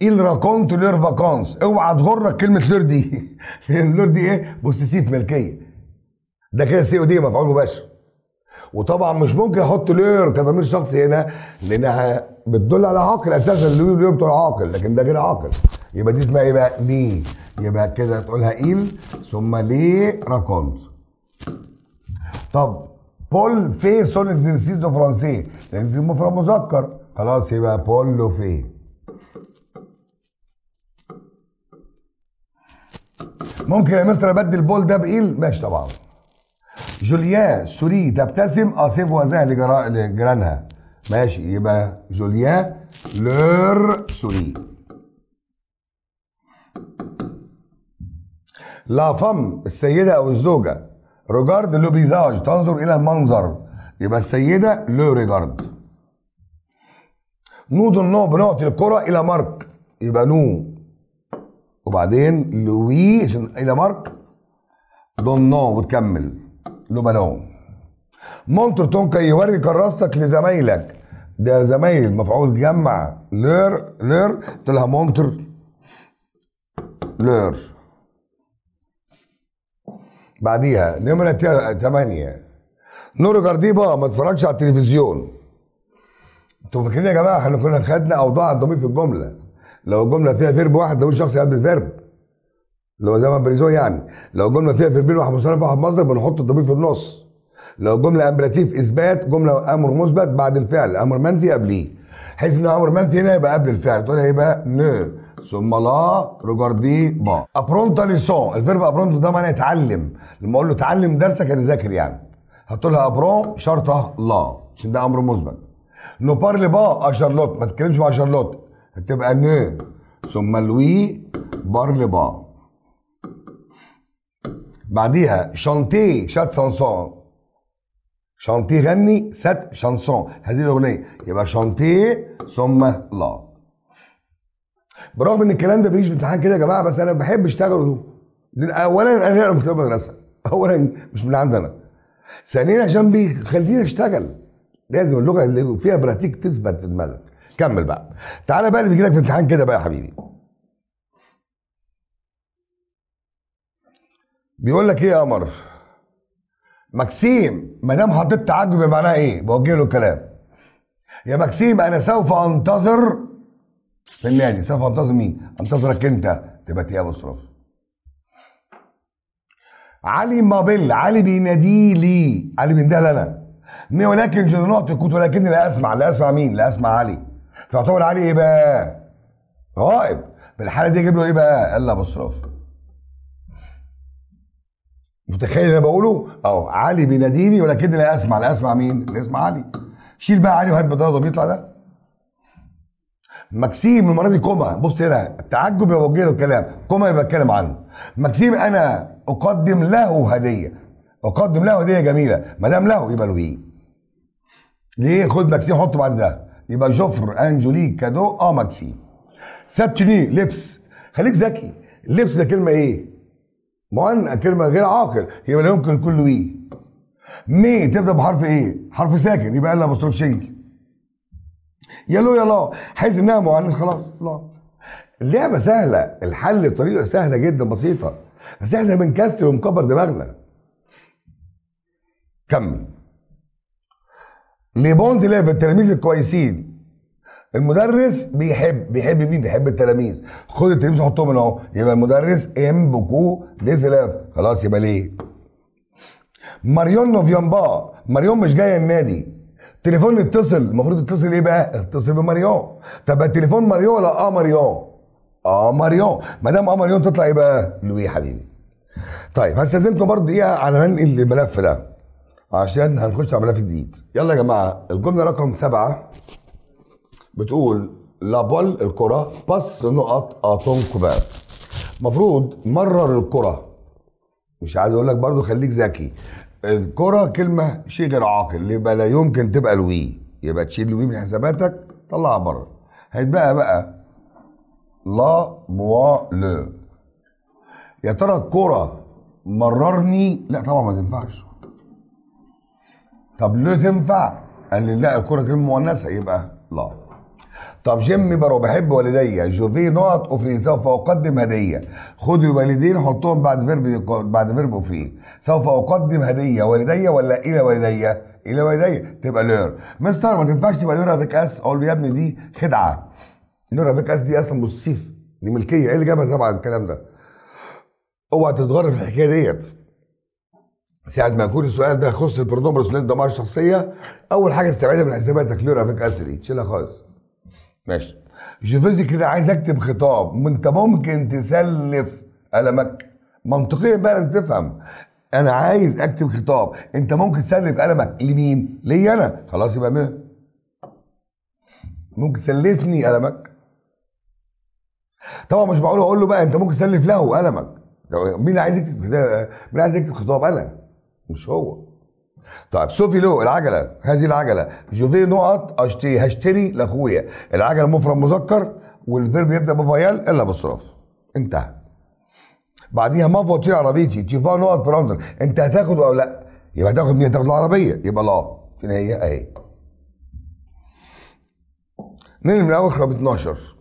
il raconte leurs vacances اوعى تغرك كلمة leurs دي. لأن leurs دي إيه؟ possessif ملكية. ده كده COD مفعول مباشر. وطبعا مش ممكن أحط leur كضمير شخصي هنا لأنها بتدل على عاقل أساسا leur leur بتوع عاقل لكن ده غير عاقل. يبقى دي اسمها إيه بقى؟ les. يبقى كده تقولها il ثم les raconte طب Paul fait son exercice de français لأن مفرد مذكر خلاص يبقى بول في ممكن يا مستر ابدل بول ده ب il ماشي طبعا Julien sourit تبتسم à ses voisins لجرا- لجيرانها ماشي يبقى Julien leur sourit la femme السيدة أو الزوجة regarde le paysage تنظر إلى المنظر يبقى السيدة le regarde nous donnons بنعطي الكرة إلى مارك يبقى nous وبعدين lui عشان إلى مارك donnons وتكمل le ballon montre ton cahier وري كراستك لزمايلك ده زمايل مفعول جمع leur leur لها montre leur بعديها نمرة تمانية. ne regardez pas ما تتفرجش على التلفزيون. أنتوا فاكرين يا جماعة إحنا كنا خدنا أوضاع الضمير في الجملة؟ لو الجملة فيها verbe واحد ضمير شخصي قبل ال verbe اللي هو زمن présent يعني. لو الجملة فيها فيربين واحد مصرف واحد مصدر بنحط الضمير في النص. لو جملة impératif إثبات جملة أمر مثبت بعد الفعل. أمر منفي قبليه. حيث إن أمر منفي هنا يبقى قبل الفعل. تقول هيبقى ne ثم la regardez pas apprends ta leçon ال verbe apprends ده معناه يتعلم لما أقول له اتعلم درسك يعني ذاكر يعني هتقول لها apprends شرطه la عشان ده أمر مثبت ne parlez pas à Charlotte ما تتكلمش مع شارلوت هتبقى ne ثم lui parlez pas بعديها chantez cette chanson شانتي غني سات شانسون هذه الاغنيه يبقى شانتي ثم لا برغم إن الكلام ده بيجي في امتحان كده يا جماعة بس أنا بحب أشتغل اولا أنا من كتاب المدرسة. اولا مش من عندنا. ثانيا عشان بيخليني أشتغل. لازم اللغة اللي فيها براتيك تثبت في دماغك. كمل بقى. تعالى بقى اللي بيجي لك في امتحان كده بقى يا حبيبي. بيقول لك إيه يا قمر؟ مكسيم ما دام حطيت تعجب معناها إيه؟ بوجه له الكلام. يا مكسيم أنا سوف أنتظر في النادي، سوف انتظر مين؟ انتظرك انت تبقى t apostrophe. Ali m'appelle علي بينادي لي علي بينده mais ولكن نعطي كنت ولكني لا أسمع لا أسمع مين؟ لا أسمع علي. فيعتبر علي إيه بقى؟ غائب. في الحاله دي أجيب له إيه بقى؟ l apostrophe. متخيل اللي أنا بقوله؟ أهو علي بيناديني ولكني لا أسمع لا أسمع مين؟ لا أسمع علي. شيل بقى علي وهات بدل بيطلع ده. مكسيم المره دي comma بص هنا التعجب يوجه له الكلام. comma يبقى اتكلم عنه. مكسيم أنا أقدم له هدية. أقدم له هدية جميلة. ما دام له يبقى له إيه ليه؟ خد مكسيم حطه بعد ده. يبقى j'offre un joli cadeau à Maxime cette tenue لبس. خليك ذكي. اللبس ده كلمة إيه؟ مؤنث كلمة غير عاقل. يبقى لا يمكن يكون le إيه mais تبدأ بحرف إيه؟ حرف ساكن. يبقى l'apostrophe شيل ي le يلا حيث انها مؤنث خلاص la اللعبة سهلة. الحل بطريقه سهلة جدا بسيطة. بس إحنا بنكسر ونكبر دماغنا. كمل. les bons élèves التلاميذ الكويسين. المدرس بيحب بيحب مين؟ بيحب التلاميذ. خد التلاميذ حطهم هنا اهو. يبقى المدرس aime beaucoup des élèves خلاص يبقى les؟ Marion ne vient pas. ماريون مش جاية النادي. تليفون يتصل. المفروض يتصل إيه بقى؟ اتصل بماريون طب التليفون Marion ولا à Marion à Marion ما دام à Marion تطلع إيه بقى؟ lui حبيبي. طيب هستأذنكم برضه دقيقه على ننقل الملف ده؟ عشان هنخش على ملف جديد. يلا يا جماعة الجملة رقم سبعة. بتقول لابول الكرة بس نقط آتون كوبات المفروض مرر الكرة. مش عايز أقول لك برضو خليك ذكي. الكرة كلمة شيء غير عاقل يبقى لا يمكن تبقى لوي. يبقى تشيل لوي من حساباتك طلعها بره. هيتبقى بقى la moi le. يا ترى الكرة مررني؟ لا طبعا ما تنفعش. طب ليه تنفع؟ قال لي لا الكرة كلمة مؤنثة يبقى la. طب j'aime mes parents بحب والدي je vais نقط offrir un سوف أقدم هدية. خد الوالدين حطهم بعد verbe بعد verbe offrir un سوف أقدم هدية. والدي ولا إلى والدي إلى والدي تبقى leur مستر ما تنفعش تبقى leur avec s. أقول له يا ابني دي خدعة. leur avec s دي أصلا possessif. دي ملكية. إيه اللي جابها طبعا الكلام ده؟ اوعى تتغرب في الحكاية ديت. ساعة ما يكون السؤال ده يخص ال pronom personnel ضمائر الشخصية أول حاجة استبعدها من حساباتك leur avec s دي. تشيلها خالص. ماشي. جيفيزي كده عايز أكتب خطاب. أنت ممكن تسلف قلمك. منطقيا بقى تفهم. أنا عايز أكتب خطاب. أنت ممكن تسلف قلمك. لمين؟ ليا أنا. خلاص يبقى مين؟ ممكن تسلفني قلمك. طبعا مش معقول أقول له بقى أنت ممكن تسلف له قلمك. مين عايز يكتب مين عايز يكتب خطاب؟ أنا. مش هو. طيب ce vélo العجلة هذه العجلة. je vais نقط اشتري هشتري لأخويا. العجلة مفرد مذكر وال verbe يبدأ ب voyelle l'apostrophe انتهى. بعديها ma voiture عربيتي. tu vas نقط prendre انت هتاخد أو لا؟ يبقى هتاخد مين هتاخد العربية. يبقى la. فين هي أهي. ننقل من اول رقم 12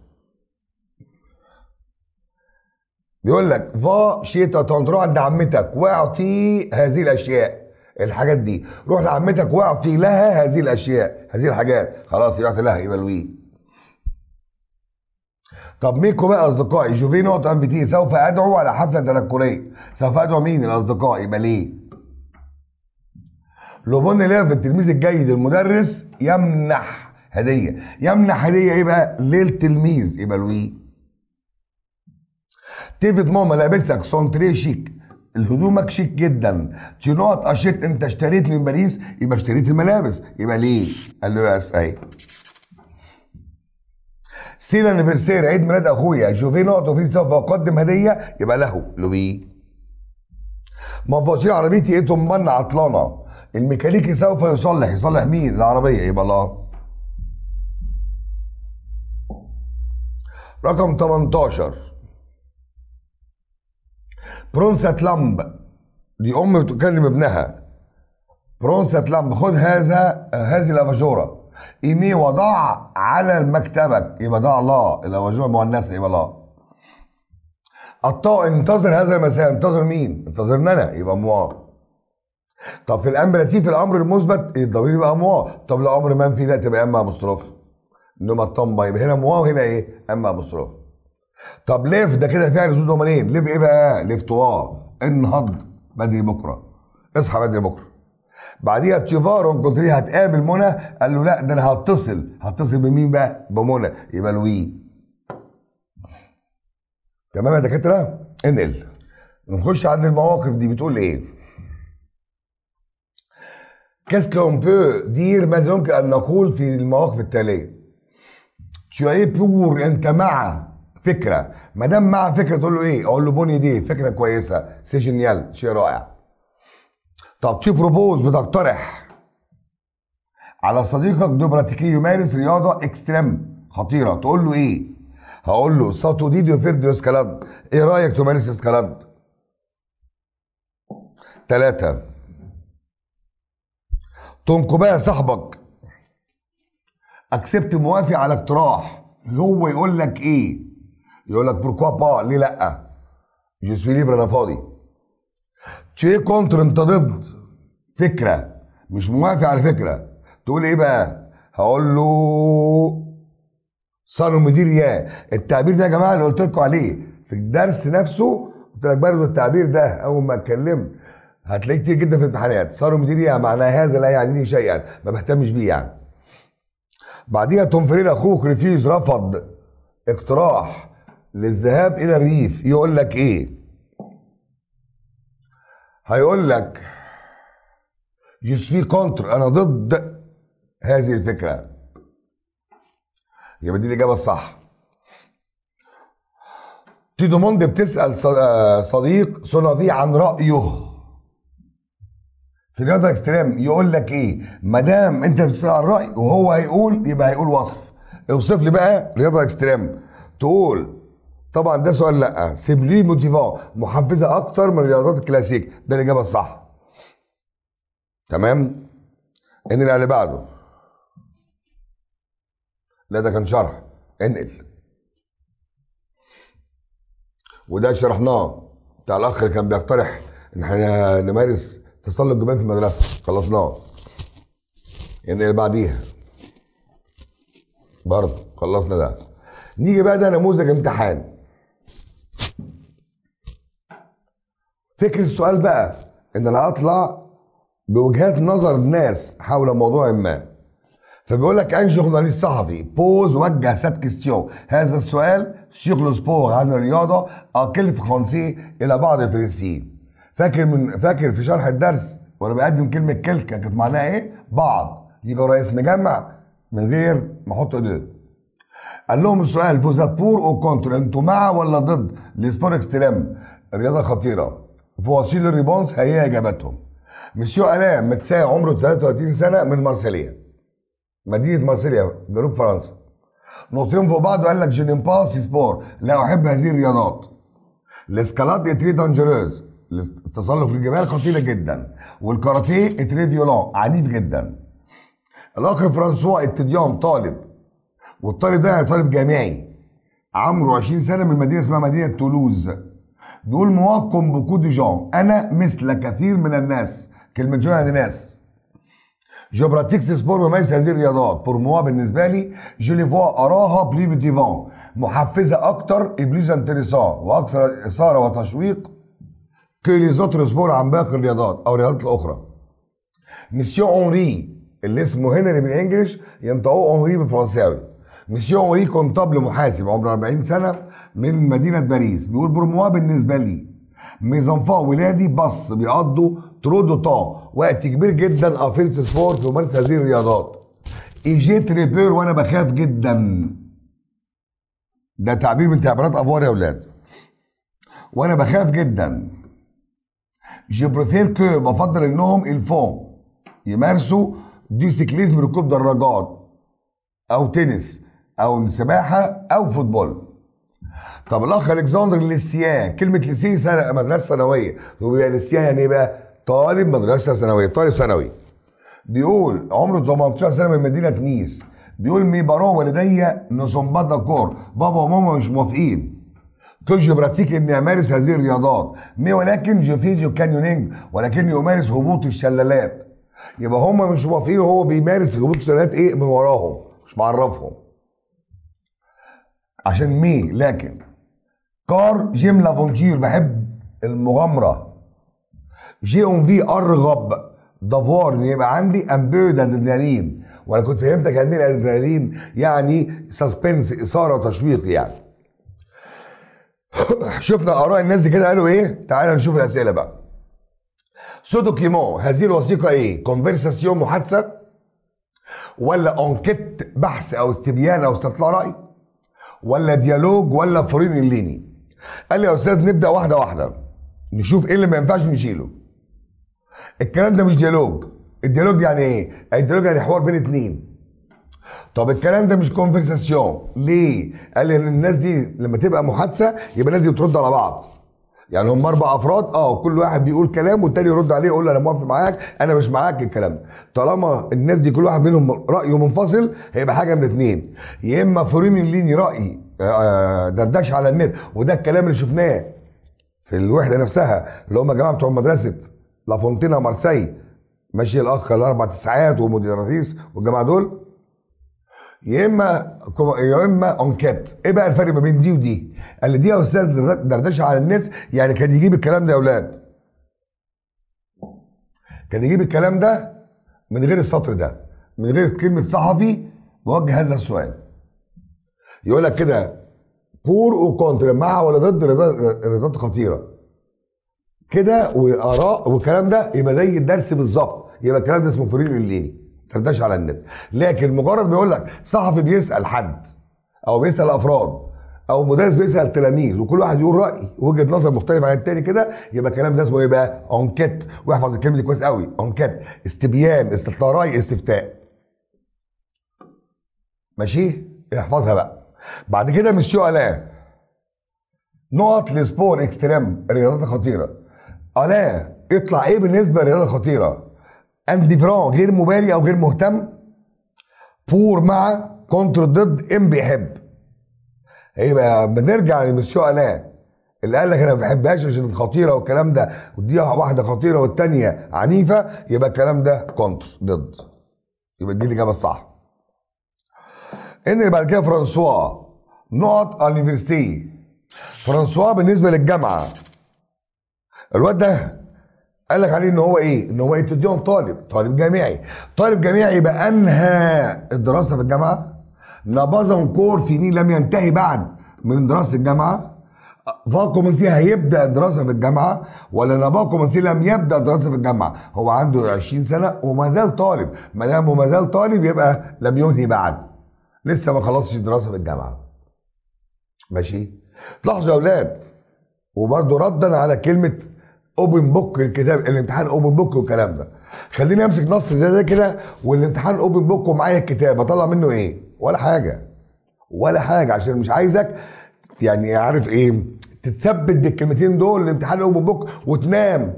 بيقول لك va chez ta تروح عند عمتك. واعطي هذه الأشياء. الحاجات دي. روح لعمتك واعطي لها هذه الأشياء هذه الحاجات. خلاص يعطي لها يبقى lui طب mes copains أصدقائي je vais نقطة inviter سوف أدعو على حفلة تنكرية. سوف أدعو مين؟ الأصدقاء. يبقى les؟ le bon élève التلميذ الجيد المدرس يمنح هدية. يمنح هدية إيه بقى للتلميذ. يبقى lui tes vêtements ملابسك sont très chics. الهدومك شيك جدا. tu نقط as achetés أنت اشتريت من باريس يبقى اشتريت الملابس. يبقى les؟ قال له les اهي c'est l'anniversaire عيد ميلاد أخويا. je vais نقط offrir سوف اقدم هدية يبقى له. lui. مفاصيل عربيتي إيه تمبن عطلانة. الميكانيكي سوف يصلح. يصلح مين؟ العربية. يبقى لا. رقم 18 برونسة لامب. دي أم بتكلم ابنها. برونسة لامب خد هذا هذه الافاجوره ايمي وضع على مكتبك يبقى ضع لا الافاجوره مؤنثه يبقى لا الطاء انتظر هذا المساء. انتظر مين؟ انتظرنا أنا. يبقى moi. طب في ال impératif في الأمر المثبت الضمير يبقى moi. طب لو أمر منفي لا تبقى m apostrophe. إنما الطنبه يبقى هنا moi وهنا إيه؟ m apostrophe. طب lève ده كده فعل ذو ضميرين lève إيه بقى؟ lève toi انهض بدري بكرة اصحى بدري بكرة بعديها tu vas rencontrer هتقابل منى قال له لا ده أنا هتصل هتصل بمين بقى؟ بمنى يبقى lui تمام يا دكاترة؟ انقل نخش عند المواقف دي بتقول إيه؟ qu'est-ce qu'on peut dire ماذا يمكن ان نقول في المواقف التاليه؟ tu es pour انت مع فكرة ما دام مع فكرة تقول له إيه؟ أقول له bonne idée فكرة كويسة c'est génial شيء رائع طب tu proposes بتقترح على صديقك de pratiquer يمارس رياضة extrême خطيرة تقول له إيه؟ هقول له ça te dit de faire de l'escalade إيه رأيك تمارس escalade؟ ثلاثة ton copain صاحبك accepte موافق على اقتراح هو يقول لك إيه؟ يقول لك pourquoi pas ليه لأ؟ je suis libre أنا فاضي. tu es contre أنت ضد. فكرة. مش موافق على فكرة. تقول إيه بقى؟ هقول له ça ne me dit rien التعبير ده يا جماعة اللي قلت لكم عليه. في الدرس نفسه قلت لك برضه التعبير ده. أول ما اتكلمت هتلاقيه كتير جدا في الامتحانات. ça ne me dit rien معنى هذا لا يعنيني شيئا. ما بهتمش بيه يعني. بعديها ton frère أخوك refuse رفض اقتراح. للذهاب إلى الريف يقول لك إيه؟ هيقول لك je suis contre أنا ضد هذه الفكرة. يبقى دي الإجابة الصح. tu demandes بتسأل à، صديق son avis عن رأيه. في رياضه extrême يقول لك إيه؟ ما دام أنت بتسأل رأي وهو هيقول يبقى هيقول وصف. اوصف لي بقى رياضة extrême تقول طبعا ده سؤال لأ. سيبلي موتيفون. محفزة أكتر من الرياضات الكلاسيك. ده الإجابة الصح. تمام؟ انقل على اللي بعده. لا ده كان شرح. انقل. وده شرحناه. بتاع الأخ اللي كان بيقترح إن إحنا نمارس تسلق الجبال في المدرسة. خلصناه. انقل بعديها. برضه خلصنا ده. نيجي بقى ده نموذج امتحان. فكرة السؤال بقى إن أنا أطلع بوجهات نظر الناس حول موضوع ما. فبيقول لك un journaliste صحفي pose وجه cette question هذا السؤال sur le sport عن الرياضة à quelques Français إلى بعض الفرنسيين. فاكر من فاكر في شرح الدرس وأنا بقدم كلمة quelques كانت معناها إيه؟ بعض. يجي رئيس مجمع من غير ما أحط ايديه قال لهم السؤال vous êtes pour ou contre أنتوا مع ولا ضد؟ les sports extrêmes. الرياضة خطيرة. voici les réponses هي إجابتهم. Monsieur Alain متساوي عمره 33 سنة من مارسيليا. مدينة مارسيليا جنوب فرنسا. نقطتين فوق بعض وقال لك je n'aime pas ces sports لا أحب هذه الرياضات. l'escalade est très dangereuse التسلق للجبال خطيرة جدا. والكاراتيه est très violent عنيف جدا. الأخ فرانسوا étudiant طالب. والطالب ده طالب جامعي. عمره 20 سنة من مدينة اسمها مدينة تولوز. بيقول moi comme beaucoup de gens. أنا مثل كثير من الناس. كلمة جون يعني ناس. je pratique ces sports بمارس هذه الرياضات. pour moi بالنسبة لي je les vois أراها plus motivants محفزة أكتر. plus intéressants وأكثر إثارة وتشويق que les autres sports عن باقي الرياضات أو الرياضات الأخرى. Monsieur Henri اللي اسمه هنري بال English ينطقوه Henri بالفرنساوي. Monsieur Henri comptable محاسب عمره 40 سنة من مدينة باريس. بيقول pour moi بالنسبة لي. mes enfants ولادي passent بيقضوا trop de temps وقت كبير جدا à faire ces sports في ممارسة هذه الرياضات. et j'ai très peur وأنا بخاف جدا. ده تعبير من تعبيرات avoir يا أولاد. وأنا بخاف جدا. je préfère que بفضل إنهم ils font يمارسوا du cyclisme ركوب دراجات أو تنس. أو سباحه أو football. طب الأخ ألكسندر lycéen كلمة lycée سنة مدرسة ثانوية. وبيبقى lycéen يعني إيه بقى؟ طالب مدرسة ثانوية طالب ثانوي. بيقول عمره 18 سنة من مدينة نيس. بيقول mes parents والدي ne sont pas d'accord بابا وماما مش موافقين. que je pratique إني أمارس هذه الرياضات. mais ولكن je fais du canyoning ولكني امارس هبوط الشلالات. يبقى هم مش موافقين وهو بيمارس هبوط الشلالات إيه؟ من وراهم مش معرفهم. عشان mais لكن car j'aime l'aventure بحب المغامرة. j'ai envie أرغب d'avoir إن يبقى عندي un peu d'adrénaline. وأنا كنت فهمتك يعني إيه الأدرينالين؟ يعني suspense إثارة وتشويق يعني. شفنا آراء الناس دي كده قالوا إيه؟ تعالى نشوف الأسئلة بقى. ce document هذه الوثيقة إيه؟ conversation محادثة ولا enquête بحث أو استبيان أو استطلاع رأي؟ ولا dialogue ولا forum en ligne. قال لي يا أستاذ نبدأ واحدة واحدة. نشوف إيه اللي ما ينفعش نشيله. الكلام ده مش dialogue. ال dialogue يعني إيه؟ ال dialogue يعني حوار بين اتنين. طب الكلام ده مش conversation ليه؟ قال لي الناس دي لما تبقى محادثة يبقى الناس دي بترد على بعض. يعني هم أربع أفراد آه كل واحد بيقول كلام والتاني يرد عليه يقول له أنا موافق معاك أنا مش معاك الكلام. ده طالما الناس دي كل واحد منهم رأيه منفصل هيبقى حاجة من اتنين. يا إما forum en ligne رأي آه، دردش على النت وده الكلام اللي شفناه في الوحدة نفسها اللي هم جماعة بتوع مدرسة لافونتينا مارسي ماشي الأخ الأربع تسعات وموديراتيس والجماعة دول. يا إما يا إما انكات إيه بقى الفرق ما بين دي ودي؟ قال لي دي يا أستاذ دردشة على النت يعني كان يجيب الكلام ده يا أولاد. كان يجيب الكلام ده من غير السطر ده من غير كلمة صحفي وجه هذا السؤال. يقول لك كده pour ou contre مع ولا ضد رياضات خطيرة. كده وآراء والكلام ده يبقى زي الدرس بالظبط يبقى الكلام ده اسمه forum en ligne دردشة على النت. لكن مجرد بيقول لك صحفي بيسأل حد أو بيسأل أفراد أو مدرس بيسأل تلاميذ وكل واحد يقول رأي وجهه نظر مختلفة عن التاني كده يبقى الكلام ده اسمه إيه بقى؟ enquête واحفظ الكلمة دي كويس قوي. enquête استبيان استفتاء راي استفتاء. ماشي؟ احفظها بقى. بعد كده Monsieur Alain نقط les sports extrêmes الرياضات الخطيره الان اطلع إيه بالنسبة للرياضه الخطيره؟ indifférent غير مبالي أو غير مهتم. pour مع contre ضد aime بيحب. يبقى بنرجع ل Monsieur Alain اللي قال لك أنا ما بحبهاش عشان خطيرة والكلام ده ودي واحدة خطيرة والتانية عنيفة يبقى الكلام ده contre ضد. يبقى دي الإجابة الصح. إن اللي بعد كده فرانسوا نقط l'université فرانسوا بالنسبة للجامعة. الواد ده قال لك عليه إن هو إيه؟ إن هو étudiant طالب، طالب جامعي، طالب جامعي يبقى أنهى الدراسة في الجامعة n'a pas encore fini لم ينتهي بعد من دراسة الجامعة. va commencer هيبدأ الدراسة في الجامعة ولا n'a pas commencé لم يبدأ الدراسة في الجامعة. هو عنده 20 سنة وما زال طالب. ما دام ما زال طالب يبقى لم ينهي بعد. لسه ما خلصش الدراسه في الجامعة. ماشي؟ تلاحظوا يا أولاد وبرضه ردا على كلمة open book الكتاب الامتحان open book والكلام ده. خليني أمسك نص زي ده كده والامتحان open book ومعايا الكتاب أطلع منه إيه؟ ولا حاجة. ولا حاجة عشان مش عايزك يعني عارف إيه تتثبت بالكلمتين دول الامتحان open book وتنام.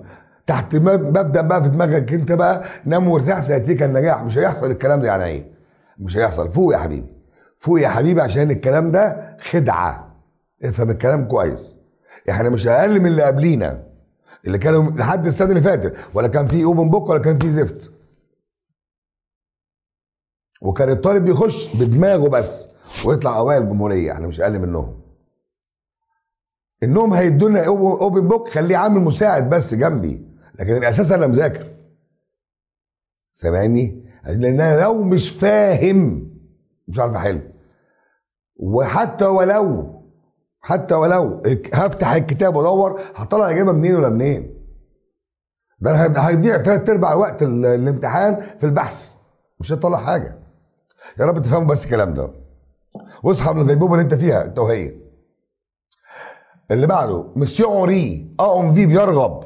تحت مبدأ بقى في دماغك أنت بقى نام وارتاح سيأتيك النجاح. مش هيحصل الكلام ده يعني إيه؟ مش هيحصل. فوق يا حبيبي. فوق يا حبيبي عشان الكلام ده خدعة. افهم الكلام كويس. إحنا مش أقل من اللي قبلينا. اللي كانوا لحد السنة اللي فاتت ولا كان في open book ولا كان في زفت. وكان الطالب بيخش بدماغه بس ويطلع أوائل الجمهوريه إحنا مش أقل منهم. إنهم هيدوا لنا open book خليه عامل مساعد بس جنبي لكن الاساس أنا مذاكر. سامعني؟ لأن أنا لو مش فاهم مش عارف أحل. وحتى ولو حتى ولو هفتح الكتاب وادور هطلع إجابة منين ولا منين؟ ده هيضيع ثلاث أرباع وقت الامتحان في البحث. مش هتطلع حاجة. يا رب تفهموا بس الكلام ده. واصحى من الغيبوبه اللي أنت فيها انت وهي اللي بعده monsieur Henri a envie بيرغب.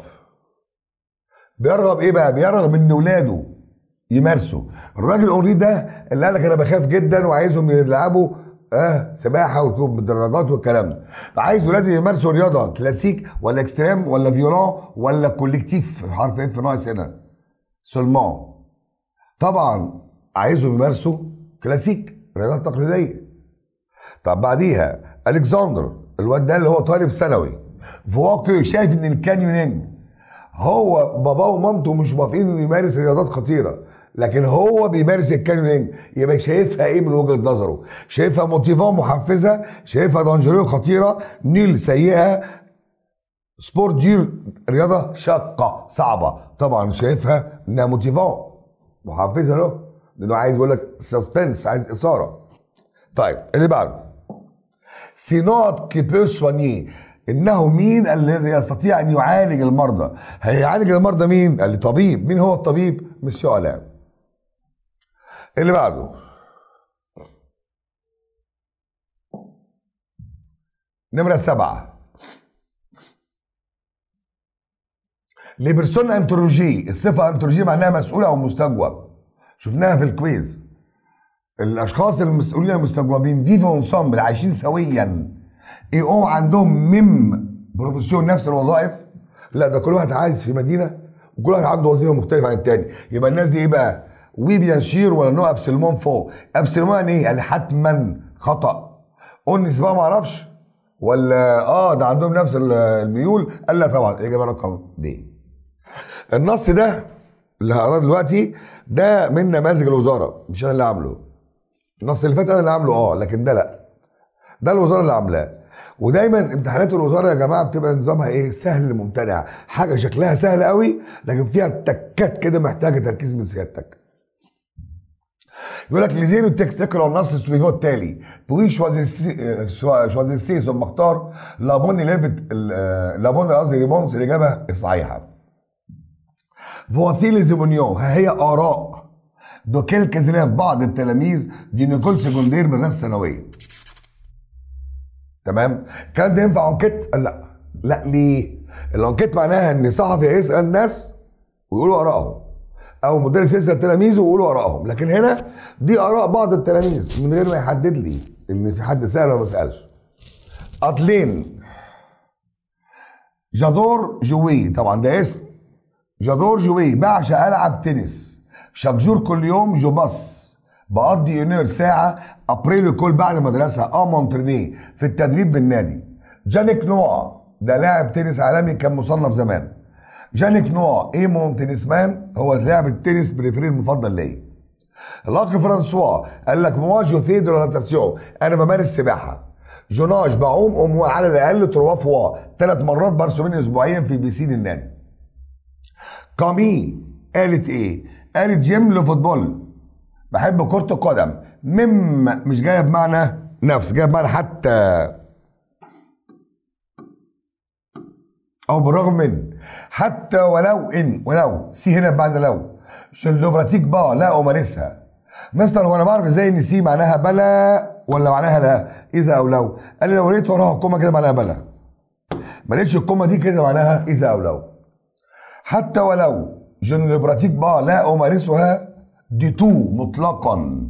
بيرغب إيه بقى؟ بيرغب إن ولاده يمارسوا. الراجل Henri ده اللي قال لك أنا بخاف جدا وعايزهم يلعبوا آه سباحة وركوب بالدراجات والكلام ده. فعايز ولادي يمارسوا رياضة classiques ولا extrêmes ولا violents ولا collectifs حرف f ناقص هنا seulement طبعا عايزهم يمارسوا classiques رياضات تقليدية. طب بعديها ألكسندر الواد ده اللي هو طالب ثانوي. voit que شايف إن ال canyoning هو باباه ومامته مش موافقين إنه يمارس رياضات خطيرة. لكن هو بيمارس ال canyoning يبقى شايفها إيه من وجهة نظره؟ شايفها motivant محفزه شايفها dangereux خطيرة؟ nul سيئة؟ sport dur رياضة شاقة صعبة. طبعا شايفها إنها motivant محفزه له. لأنه عايز يقول لك suspense عايز إثارة. طيب اللي بعده. c'est نقط qui إنه مين الذي يستطيع أن يعالج المرضى؟ هيعالج المرضى مين؟ قال لي طبيب مين هو الطبيب؟ مسيو الام اللي بعده. نمرة سبعة. les personnes interrogées الصفة interrogées معناها مسؤول أو مستجوب. شفناها في ال quiz. الأشخاص المسؤولين المستجوبين vivent ensemble عايشين سويا. إيه أو عندهم même profession نفس الوظائف. لا ده كل واحد عايز في مدينة وكل واحد عنده وظيفة مختلفة عن التاني. يبقى الناس دي إيه بقى؟ oui sûr ولا non absolument faux absolument يعني إيه؟ يعني حتما خطأ. on ne sait pas ما أعرفش. ولا آه ده عندهم نفس الميول. قال لا طبعا الاجابه رقم ب النص ده اللي هقراه دلوقتي ده من نماذج الوزارة مش أنا اللي عامله. النص اللي فات أنا اللي عامله آه لكن ده لا. ده الوزارة اللي عاملاه. ودايما امتحانات الوزارة يا جماعة بتبقى نظامها إيه؟ سهل ممتنع. حاجة شكلها سهل قوي لكن فيها تكات كده محتاجة تركيز من سيادتك. يقول لك lisez le texte اقرا النص ال suivant التالي. puis choisissez ثم اختار la bonne lettre ال- la bonne قصدي réponse الإجابة الصحيحه voici les opinions ها هي آراء de quelques بعض التلاميذ d'une école secondaire من الناس الثانوية. تمام؟ الكلام ده ينفع enquête؟ لا. لا ليه؟ ال enquête معناها إن صحفي هيسأل الناس ويقولوا آرائهم. أو مدرس يسأل تلاميذه ويقولوا آرائهم. لكن هنا دي آراء بعض التلاميذ من غير ما يحدد لي إن في حد سأل ولا ما سألش. Adeline j'adore jouer. طبعا ده اسم. j'adore jouer. بعشق ألعب تنس. chaque jour كل يوم je passe. بقضي une heure ساعة. après l'école بعد المدرسة آه m'entraîner في التدريب بالنادي. Yannick Noah ده لاعب تنس عالمي كان مصنف زمان. Yannick Noah est mon tennisman؟ هو لاعب التنس préféré المفضل ليا الأخ فرانسوا قال لك moi je fais de أنا بمارس سباحة. je nage بعوم أم على الأقل trois fois ثلاث مرات par semaine اسبوعيا في piscine النادي كامي قالت إيه؟ قالت j'aime le football. بحب كرة القدم. même مش جاية بمعنى نفس جاية بمعنى حتى أو بالرغم من حتى ولو إن ولو si هنا بمعنى لو. je le pratique pas لا أمارسها. مستر وأنا بعرف إزاي إن si معناها بلا ولا معناها لا. إذا أو لو. قال لي لو لقيت وراها ال comma كده معناها بلا. ما لقيتش ال comma دي كده معناها إذا أو لو. حتى ولو. pratique pas لا أمارسها du tout مطلقا.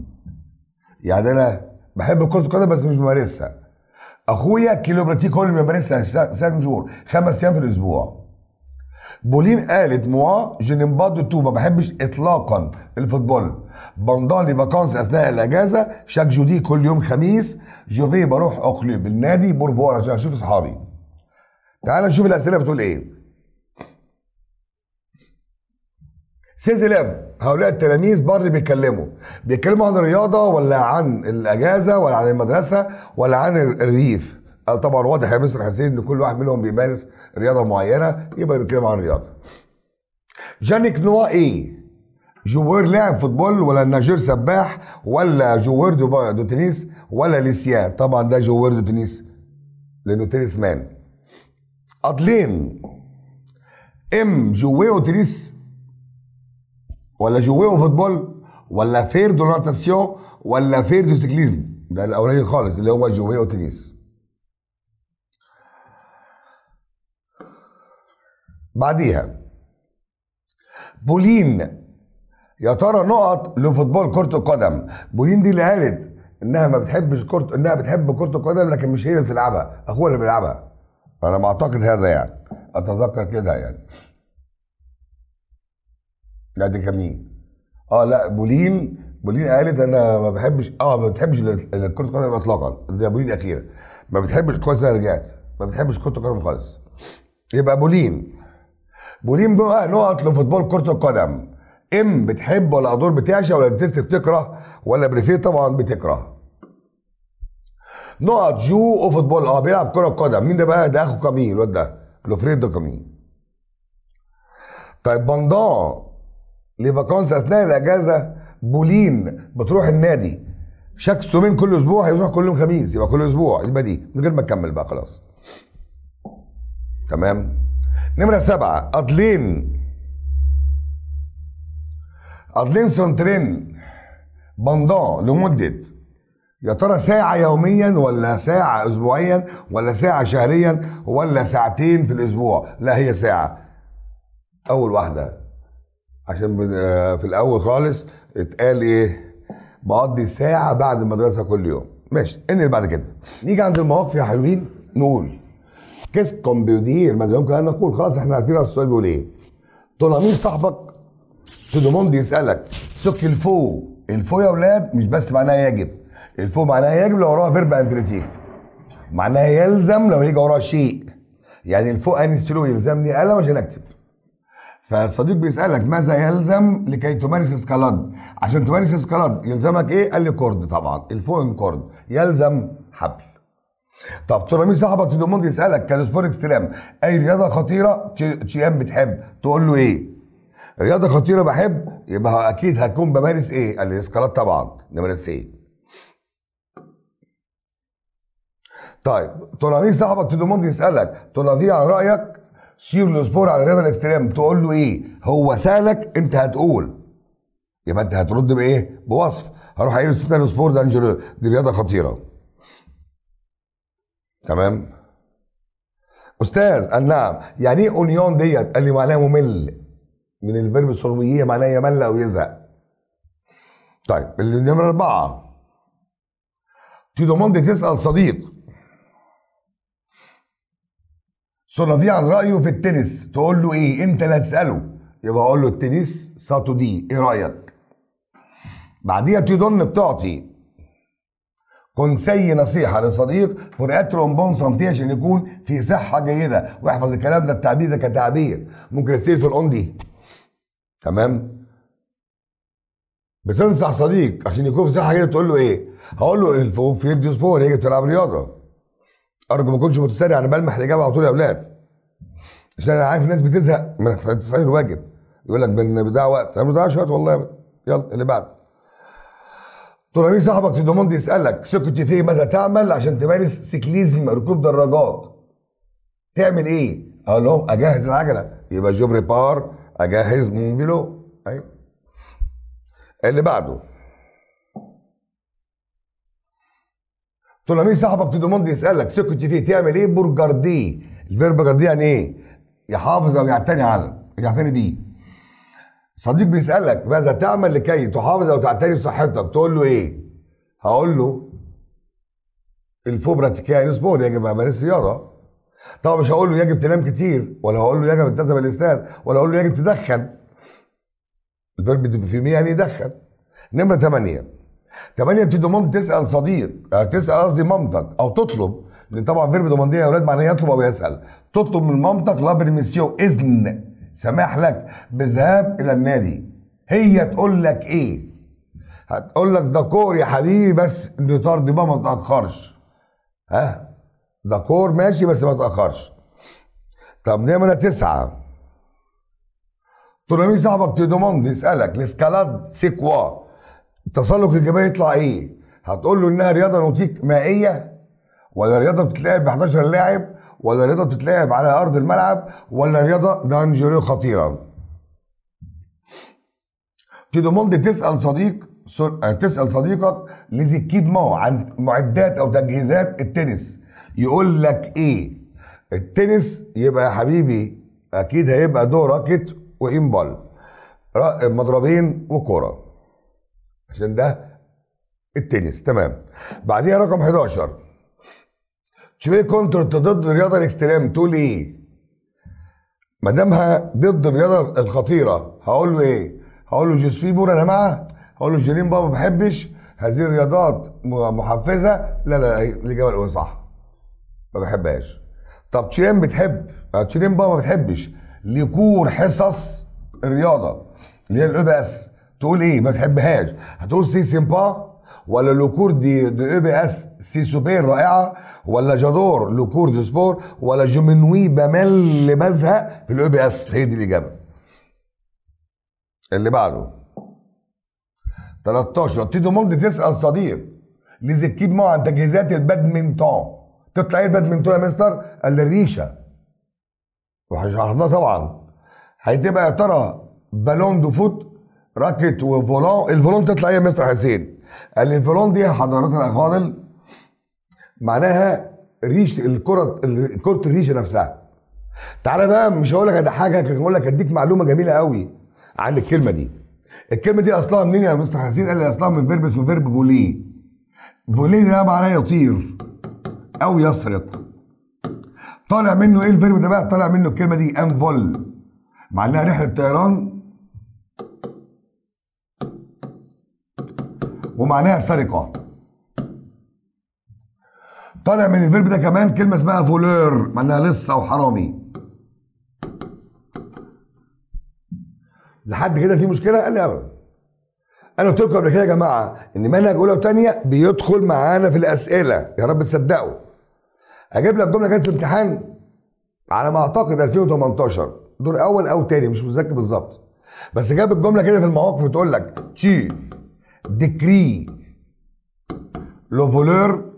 يعني أنا بحب كرة القدم بس مش بمارسها أخويا qui le pratique هو اللي بيمارسها cinq- cinq jours خمس أيام في الأسبوع. بولين قالت moi pas du tout ما بحبش اطلاقا الفوتبول. pendant les vacances أثناء الأجازة chaque jeudi كل يوم خميس je vais بروح au club النادي pour voir عشان أشوف أصحابي. تعال نشوف الأسئلة بتقول إيه. سيز 11 هؤلاء التلاميذ برضه بيتكلموا. بيتكلموا عن الرياضة ولا عن الأجازة ولا عن المدرسة ولا عن الريف. طبعا واضح يا مستر حسين إن كل واحد منهم بيمارس رياضة معينة يبقى بيتكلم عن الرياضة. جانيك نوا إيه؟ joueur لاعب football ولا nageur سباح ولا joueur de, de tennis ولا lycéen. طبعا ده joueur de tennis لأنه tennisman. أدلين aime jouer tennis ولا jouer football ولا faire de natation ولا faire de cyclisme. ده الاولاني خالص اللي هو jouer tennis بعديها بولين. يا ترى نقط le football كرة القدم. بولين دي اللي قالت إنها ما بتحبش كرة إنها بتحب كرة القدم لكن مش هي اللي بتلعبها. أخوها اللي بيلعبها. أنا ما أعتقد هذا يعني. أتذكر كده يعني. لا دي كمين آه لا بولين. بولين قالت أنا ما بحبش آه ما بتحبش كرة القدم اطلاقا. ده بولين الاخيره ما بتحبش كويس أنا رجعت. ما بتحبش كرة القدم خالص. يبقى بولين. بولين بقى نقط le football كرة القدم. aime بتحب ولا adore بتعشق ولا déteste بتكره ولا préfère طبعا بتكره. نقط joue au football آه بيلعب كرة قدم. مين ده بقى؟ ده أخو كامين الواد ده. le frère de كامين طيب pendant. les vacances أثناء الأجازة بولين بتروح النادي. chaque semaine كل أسبوع هيروح كل يوم خميس يبقى كل أسبوع يبقى دي من غير ما تكمل بقى خلاص. تمام؟ نمرة سبعة أدلين. أدلين s'entraîne pendant لمدة. يا ترى ساعة يوميا ولا ساعة أسبوعيا ولا ساعة شهريا ولا ساعتين في الأسبوع؟ لا هي ساعة. أول واحدة. عشان آه، في الأول خالص اتقال إيه؟ بقضي ساعة بعد المدرسة كل يوم. ماشي انقل بعد كده. نيجي عند المواقف يا حلوين نقول qu'est-ce qu'on peut dire ماذا يمكن ان نقول خلاص إحنا عارفين السؤال بيقول إيه. ton ami صاحبك te demande يسألك ce qu'il faut il faut يا أولاد مش بس معناها يجب il faut معناها يجب لو وراها verbe infinitif معناها يلزم لو يجي وراها شيء. يعني il faut un stylo يلزمني قلم عشان اكتب فالصديق بيسألك ماذا يلزم لكي تمارس escalade عشان تمارس escalade يلزمك إيه؟ قال لي corde طبعا il faut une corde يلزم حبل. طب ton ami صاحبك te demande يسألك؟ quel sport extrême. أي رياضة خطيرة تشيان بتحب؟ تقول له إيه؟ رياضة خطيرة بحب؟ يبقى أكيد هكون بمارس إيه؟ قال لي escalade طبعا. نمارس إيه؟ طيب ton ami صاحبك te demande يسألك؟ ton avis عن رأيك؟ sur le sport عن الرياضة ال extrême تقول له إيه؟ هو سألك أنت هتقول. يبقى أنت هترد بإيه؟ بوصف. هروح قايل له c'est un sport dangereux دي رياضة خطيرة. تمام؟ أستاذ قال نعم. يعني إيه ennuyant دي؟ قال لي معناها ممل. من ال verbe s'ennuyer معناها يمل أو يزهق طيب النمرة أربعة. tu demandes تسأل صديق. son avis عن رأيه في التنس تقول له إيه؟ أنت اللي هتسأله يبقى أقول له le tennis ça te dit إيه رأيك؟ بعديها tu donnes بتعطي conseil نصيحة لصديق pour bonne santé عشان يكون في صحة جيدة واحفظ الكلام ده التعبير ده كتعبير ممكن يصير في الأون دي تمام؟ بتنصح صديق عشان يكون في صحة كده تقول له إيه؟ هقول له il faut faire sport هيجي بتلعب رياضة. أرجو ما اكونش متسرع أنا بلمح الإجابة على طول يا أولاد. عشان أنا عارف الناس بتزهق من تصحيح الواجب. يقول لك بن- بضيع وقت، أنا ما بضيعش وقت والله. يلا اللي بعد. ton ami صاحبك te demande يسألك ce que tu fais ماذا تعمل عشان تمارس cyclisme ركوب دراجات. تعمل إيه؟ أقول له أجهز العجلة يبقى je prépare أجهز mon vélo أيوه اللي بعده ton ami صاحبك te demande يسألك ce que tu fais تعمل إيه؟ pour garder ال verbe garder يعني إيه؟ يحافظ أو يعتني على يعتني بيه. صديق بيسألك ماذا تعمل لكي تحافظ أو تعتني بصحتك؟ تقول له إيه؟ هقول له il faut pratiquer sport يجب أمارس رياضة. طبعا مش هقول له يجب تنام كتير ولا هقول له يجب تلتزم الاستاذ ولا هقول له يجب تدخن. ال verbe fumer يعني يدخن. نمرة ثمانية ثمانية tu demandes تسأل صديق آه، تسأل قصدي مامتك أو تطلب. لأن طبعا verbe demander يا أولاد معناه يطلب أو يسأل. تطلب من مامتك la permission إذن. سماح لك. بالذهاب إلى النادي. هي تقول لك إيه؟ هتقول لك d'accord يا حبيبي بس دي بقى ما تأخرش. ها؟ d'accord ماشي بس ما تأخرش. طب نمرة تسعة. ton ami صاحبك te demande يسألك. l'escalade c'est التسلق الجبال يطلع إيه؟ هتقول له إنها رياضة nautique مائية ولا رياضة بتتلعب ب 11 لاعب ولا رياضة بتتلعب على أرض الملعب ولا رياضة dangereux خطيرة. tu demandes تسأل صديق آه، تسأل صديقك les équipements عن معدات أو تجهيزات التنس. يقول لك إيه؟ التنس يبقى يا حبيبي أكيد هيبقى deux raquettes و une balle مضربين وكره عشان ده التنس تمام. بعديها رقم 11 je suis contre ضد الرياضه ال extrême تقول إيه؟ ما دامها ضد الرياضة الخطيرة هقول له إيه؟ هقول له je suis pour أنا معاه هقول له je n'aime pas ما بحبش هذه الرياضات محفزة؟ لا لا الإجابة الأولى صح. ما بحبهاش. طب شيرين بتحب آه، تشيرين بابا ما بتحبش les cours حصص الرياضة اللي هي ال EPS. تقول إيه؟ ما بتحبهاش هتقول c'est sympa ولا le cours de de EPS c'est super رائعة ولا j'adore le cours de sport ولا je m'ennuie بمل بزهق في ال EPS. هي دي الإجابة. اللي بعده. 13 tu demandes تسال صديق les équipements عن تجهيزات البادمنتون تطلع إيه البادمنتون يا مستر؟ قال الريشه وشرحناه طبعا هتبقى يا ترى ballon de foot raquette و volant ال volant تطلع إيه يا مستر حسين؟ قال لي ال volant دي حضرتك الأفاضل معناها ريش الكرة ال- كرة الريشه نفسها. تعالى بقى مش هقول لك اضحكك لكن هقول لك اديك معلومة جميلة قوي عن الكلمة دي. الكلمة دي أصلها منين يا مستر حسين؟ قال لي أصلها من verbe اسمه verbe voler voler ده معناه يطير أو يسرق طالع منه إيه ال verbe ده بقى؟ طالع منه الكلمة دي un vol. معناها رحلة طيران. ومعناها سرقة. طالع من ال verbe ده كمان كلمة اسمها voleur معناها لص أو حرامي لحد كده في مشكلة؟ قال لي ابدا. أنا قلت لكم قبل كده يا جماعة إن منهج أولى وثانيه بيدخل معانا في الأسئلة. يا رب تصدقوا. أجيب لك جملة كانت في امتحان على ما أعتقد 2018 دور أول أو تاني مش متذكر بالظبط. بس جاب الجملة كده في المواقف بتقول لك tu décris le voleur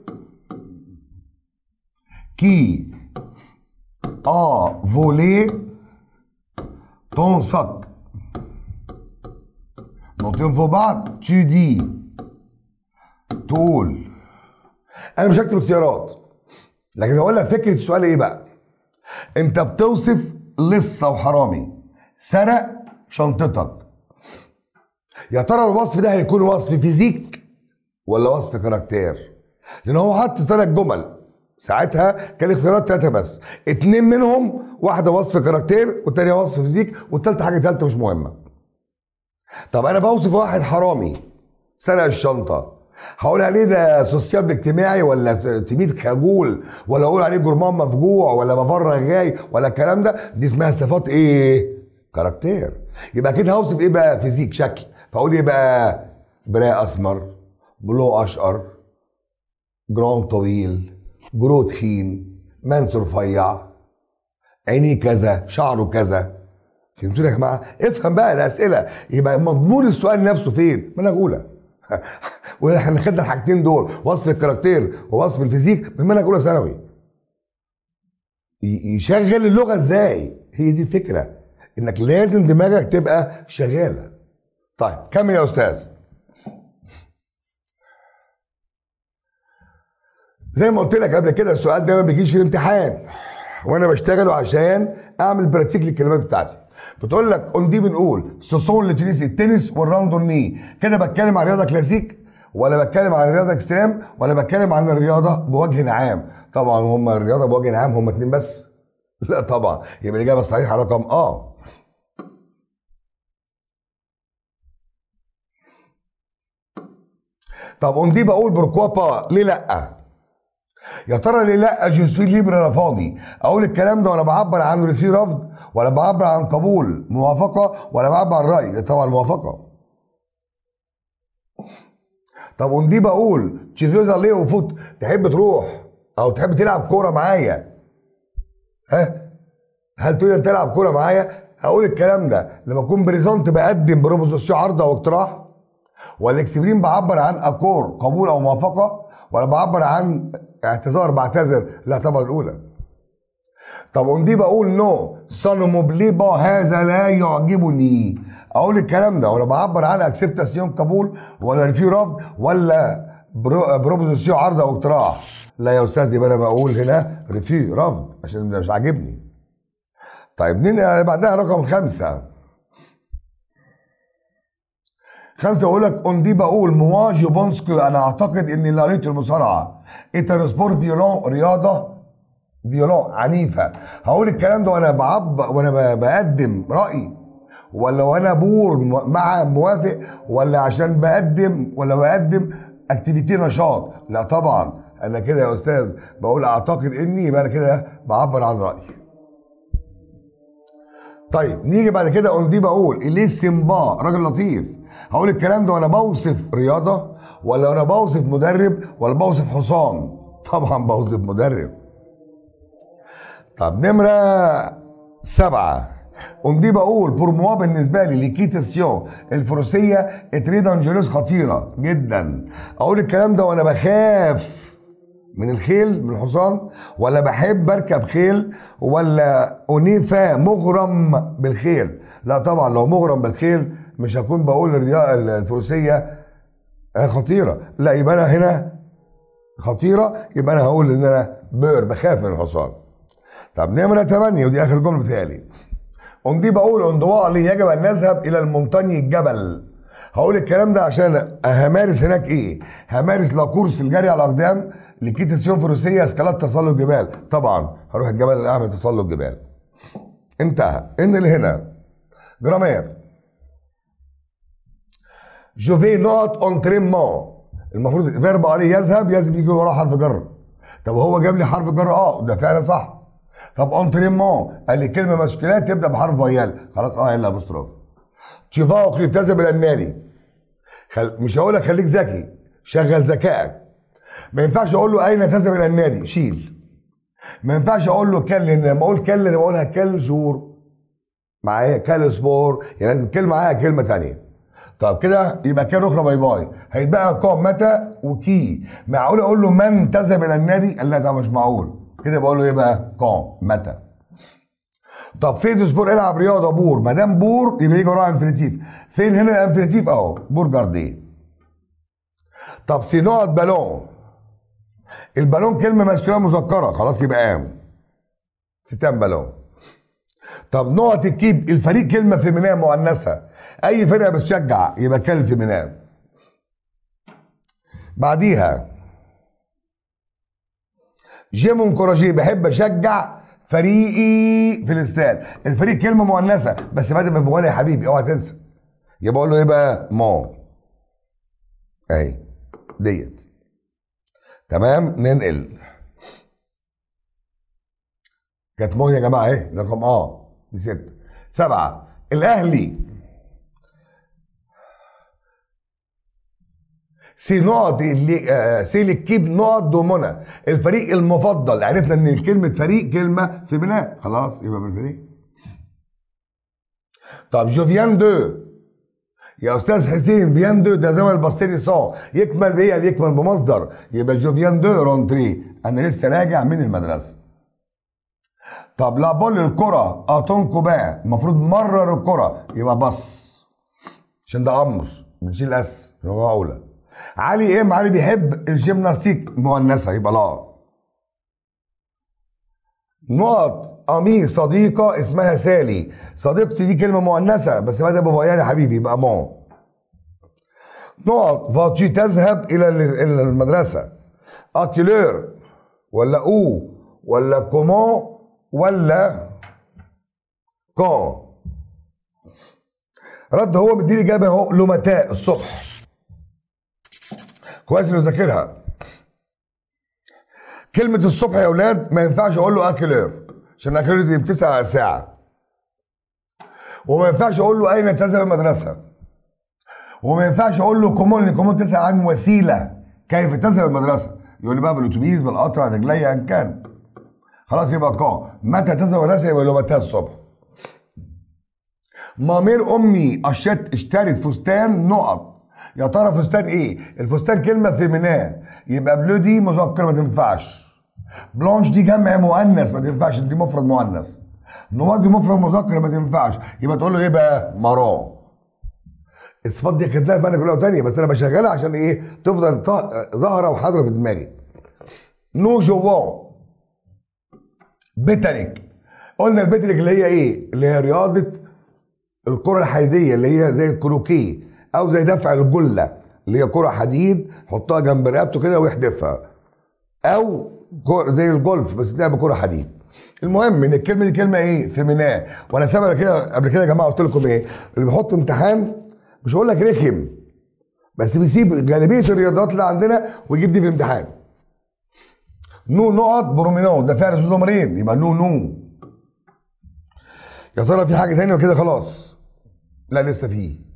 qui a volé ton sac. نقطتين فوق بعض tu dis تقول أنا مش هكتب اختيارات. لكن أقول لك فكرة السؤال إيه بقى؟ أنت بتوصف لصه وحرامي. سرق شنطتك. يا ترى الوصف ده هيكون وصف physique ولا وصف caractère؟ لأن هو حط ثلاث جمل. ساعتها كان الاختيارات ثلاثة بس. اتنين منهم واحدة وصف caractère والتانية وصف physique والتالتة حاجة ثالثه مش مهمة. طب أنا بوصف واحد حرامي. سرق الشنطة. هقول عليه ده social اجتماعي ولا timide خجول ولا أقول عليه gourmand مفجوع ولا مفرغ جاي ولا الكلام ده؟ دي اسمها صفات إيه؟ caractère. يبقى كده هوصف إيه بقى physique؟ شكل. فأقول إيه بقى؟ brun أسمر blond أشقر جرام طويل جرو تخين mince رفيع عينيه كذا شعره كذا. فهمتوا يا جماعة؟ افهم بقى الأسئلة. يبقى مضمون السؤال نفسه فين؟ أنا اقولها وإحنا خدنا الحاجتين دول وصف ال caractère ووصف ال physique من منهج اولى ثانوي. يشغل اللغة إزاي؟ هي دي الفكرة. إنك لازم دماغك تبقى شغالة. طيب كمل يا أستاذ؟ زي ما قلت لك قبل كده السؤال ده ما بيجيش في الامتحان. وأنا بشتغله عشان أعمل pratique للكلمات بتاعتي. بتقول لك on dit بنقول ce sont le tennis التنس و la randonnée كده بتكلم عن رياضة كلاسيك ولا بتكلم عن رياضة extrême ولا بتكلم عن الرياضة بوجه عام؟ طبعا هم الرياضة بوجه عام هم اتنين بس. لا طبعا يبقى الإجابة الصحيحة رقم آه. طب on dit بقول pourquoi pas ليه لأ؟ يا ترى ليه لأ؟ je suis libre أنا فاضي. أقول الكلام ده وأنا بعبر عن refus رفض ولا بعبر عن قبول موافقة ولا بعبر عن رأي. طبعا موافقة. طب on dit بقول tu veux aller au foot تحب تروح أو تحب تلعب كورة معايا؟ ها؟ هل تريد تلعب كورة معايا؟ هقول الكلام ده. لما أكون présente بقدم proposition عرض أو اقتراح ولا exprime بعبر عن accord قبول أو موافقة ولا بعبر عن اعتذار بعتذر لا طبعا الأولى. طب on بقول non ça ne me plaît pas هذا لا يعجبني. أقول الكلام ده ولا بعبر عن acceptation قبول ولا refus رفض ولا pro proposition عرض أو اقتراح. لا يا أستاذ يبقى أنا بقول هنا refus رفض عشان مش عاجبني. طيب ننقل بعدها رقم خمسة. خمسة أقول لك on dit بقول moi je أنا أعتقد إن la lutte المصارعة. est un sport violent رياضة violent عنيفة. هقول الكلام ده وأنا بعب وأنا بقدم رأي ولا وأنا pour مع موافق ولا عشان بقدم ولا بقدم activité نشاط. لا طبعا. أنا كده يا أستاذ بقول أعتقد إني يبقى أنا كده بعبر عن رأيي. طيب نيجي بعد كده on dit بقول il est sympa راجل لطيف. هقول الكلام ده وأنا بوصف رياضة ولا وأنا بوصف مدرب ولا بوصف حصان؟ طبعا بوصف مدرب. طب نمرة سبعة. on dit بقول pour moi بالنسبة لي l'équitation الفروسية est très dangereuse خطيرة جدا. أقول الكلام ده وأنا بخاف. من الخيل من الحصان ولا بحب اركب خيل ولا انيفا مغرم بالخيل. لا طبعا لو مغرم بالخيل مش هكون بقول الفروسية خطيرة. لا يبقى أنا هنا خطيرة يبقى أنا هقول إن أنا peur بخاف من الحصان. طب نمرة 8 ودي آخر جملة بتاعي دي بقول on doit aller يجب أن نذهب إلى à la montagne الجبل. هقول الكلام ده عشان همارس هناك إيه؟ همارس la course الجري على الأقدام l'équitation فروسيه escalade تسلق جبال. طبعا هروح الجبل أعمل تسلق جبال. انتهى. إن اللي هنا. grammaire. Je vais نقط entraînement المفروض verbe aller يذهب يذهب يجي وراه حرف جر. طب هو جاب لي حرف جر؟ آه ده فعلا صح. طب entraînement قال لي كلمة masculin تبدا بحرف voyelle خلاص آه à l'apostrophe tu vas au club بتذهب إلى النادي خل... مش هقول لك خليك ذكي شغل ذكائك. ما ينفعش أقول له أين تذهب إلى النادي؟ شيل. ما ينفعش أقول له quel لما أقول quel لما أقولها quel jour معايا quel sport يعني لازم كلمه معاها كلمة تانية. طب كده يبقى كده أخرى باي باي. هيتبقى quand متى و qui. معقول أقول له من تذهب إلى النادي؟ قال لا ده مش معقول. كده بقول له إيه بقى كوم متى. طب فين sport العب رياضة pour ما دام pour يبقى يجي وراها infinitif فين هنا ال infinitif اهو pour garder طب c'est نقط ballon. ال ballon كلمة masculin مذكرة خلاص يبقى un. C'est un ballon. طب نقط l'équipe الفريق كلمة féminine مؤنثة. أي فرقة بتشجع يبقى كلمه féminine بعديها j'aime encourager بحب أشجع فريقي في الاستاد. الفريق كلمة مؤنثة بس بدل ما بقول يا حبيبي اوعى تنسى. يبقى أقول له إيه بقى؟ مو اهي. ديت. تمام؟ ننقل. كانت مو يا جماعة إيه رقم آه دي ست. سبعة. الأهلي سي نقط اللي آه سي للكيب نقط دومنا الفريق المفضل عرفنا إن كلمة فريق كلمة في بناء خلاص يبقى بالفريق طب je viens de. يا أستاذ حسين viens de ده زي ما البصري صا يكمل بايه يكمل بمصدر. يبقى je viens de rentrer أنا لسه راجع من المدرسة. طب la balle الكرة à ton copain. المفروض مرر الكرة. يبقى بص. عشان ده أمر بنشيل s هو أولى. علي إيه؟ علي بيحب ال gymnastique. مؤنثه يبقى la. نقط. amie صديقة اسمها سالي. صديقتي دي كلمة مؤنثة بس بدأ ب voyelle يا حبيبي يبقى mon نقط. فاتشي تذهب إلى المدرسة. à quelle heure ولا où ولا comment ولا quand. رد هو مديني إجابة أهو. له متى الصبح. كويس إنه ذاكرها. كلمة الصبح يا أولاد ما ينفعش أقول له اكلير عشان اكلير دي بتسع ساعة. وما ينفعش أقول له أين تذهب المدرسة. وما ينفعش أقول له comment comment تسأل عن وسيلة كيف تذهب المدرسة. يقول لي بقى بالأتوبيس بالقطر على رجلي ان كان. خلاص يبقى قا متى تذهب المدرسة؟ يبقى له متى الصبح. ma mère أمي اشت اشترت فستان نقط. يا ترى فستان إيه؟ الفستان كلمة féminin يبقى bleu دي مذكر ما تنفعش. blanches دي جمع مؤنث ما تنفعش. دي مفرد مؤنث. noir دي مفرد مذكر ما تنفعش. يبقى تقول له إيه بقى؟ marron الصفات دي خدناها بقى كلها تانية بس أنا بشغلها عشان إيه؟ تفضل ظاهرة وحاضرة في دماغي. nous jouons pétanque. قلنا ال pétanque اللي هي إيه؟ اللي هي رياضة الكرة الحديدية اللي هي زي الكروكيه. أو زي دفع الجلة اللي هي كرة حديد حطها جنب رقبته كده ويحدفها أو زي الجولف بس تلعب بكرة حديد. المهم إن الكلمة دي كلمة إيه؟ féminin وأنا سامع كده قبل كده يا جماعة قلت لكم إيه؟ اللي بيحط امتحان مش هقول لك رخم بس بيسيب غالبيه الرياضات اللي عندنا ويجيب دي في الامتحان. nous نقط promenons ده فعل ذو ضميرين يبقى نو نو. يا ترى في حاجة ثانية وكده خلاص؟ لا لسه فيه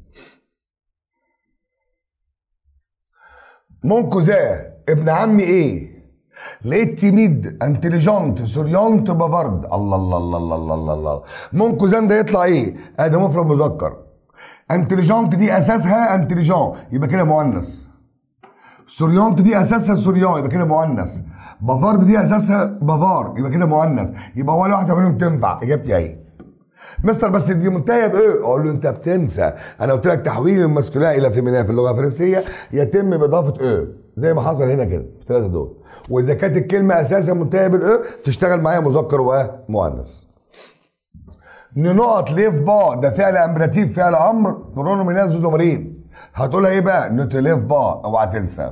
mon cousin ابن عمي إيه؟ لقيت timide intelligente souriante bavarde. الله الله الله الله الله الله, الله. mon cousin ده يطلع إيه؟ ادي مفرد مذكر. intelligente دي أساسها intelligent يبقى كده مؤنث. souriante دي أساسها souriant يبقى كده مؤنث. bavarde دي أساسها bavard يبقى كده مؤنث. يبقى ولا واحدة منهم تنفع. إجابتي اهي مستر بس دي منتهية بإيه؟ أقول له أنت بتنسى. أنا قلت لك تحويل ال masculin إلى féminin في اللغة الفرنسية يتم بإضافة إيه؟ زي ما حصل هنا كده في الثلاثة دول. وإذا كانت الكلمة أساسا منتهية بال e تشتغل معايا مذكر ومؤنث نقط lève pas ده فعل impératif فعل أمر pronominal ذو ضميرين هتقولها إيه بقى؟ ne te lève pas أوعى تنسى.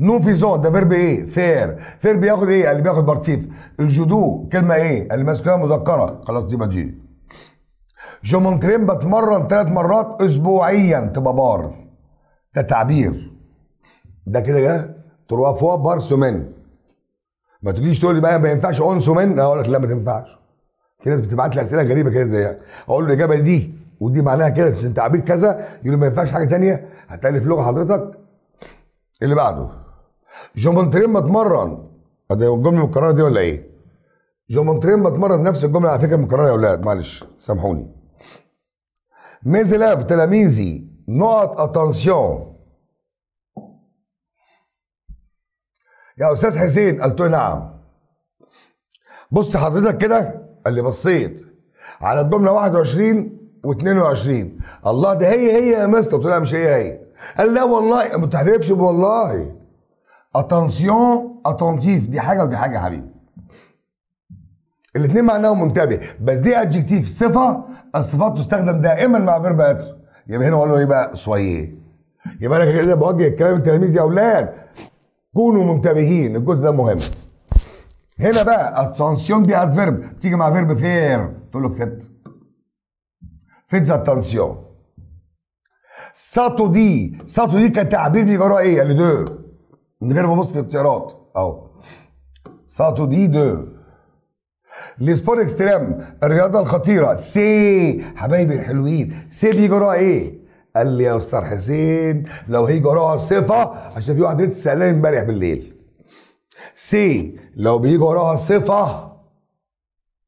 nous faisons ده verbe إيه؟ faire faire بياخد إيه؟ اللي بياخد partitif الجودو كلمه إيه؟ ال masculin مذكره خلاص دي بجي je m'entraîne بتمرن ثلاث مرات اسبوعيا تبقى par ده تعبير ده كده جه trois fois par semaine ما تجيش تقول لي بقى ما ينفعش en semaine أقول لك لا ما تنفعش في ناس بتبعت لي اسئله غريبه كده زي أقول له الاجابه دي ودي معناها كده عشان تعبير كذا يقول ما ينفعش حاجة تانية هتالف لغه حضرتك اللي بعده je m'entraîne بتمرن. ده الجمله المكرره دي ولا إيه؟ je m'entraîne بتمرن نفس الجملة على فكرة مكررة يا أولاد معلش سامحوني. mes élèves تلاميذي نقط attention يا أستاذ حسين قلت له نعم. بص حضرتك كده قال لي بصيت على الجملة 21 و22 الله ده هي هي يا مستر؟ قلت له مش هي هي. قال لا والله ما تحلفش والله attention attentif دي حاجة ودي حاجة يا حبيبي. الاثنين معناهم منتبه. بس دي adjectif صفة. الصفات تستخدم دائما مع verbe être يبقى هنا أقول له إيه بقى؟ soyez يبقى أنا كده بوجه الكلام التلاميذ يا أولاد. كونوا منتبهين. الجزء ده مهم. هنا بقى attention دي adverbe تيجي مع verbe faire تقول له faites faites attention ça te dit. ça te dit كان تعبير بيجي إيه؟ قال لي de. من غير ما ابص في الاختيارات اهو ça te dit de. les sports extrêmes الرياضة الخطيرة. c'est. حبايبي الحلوين. c'est بيجي وراها إيه؟ قال لي يا أستاذ حسين لو هيجي وراها صفة عشان في واحد لسه سالني امبارح بالليل. c'est. لو بيجي وراها صفة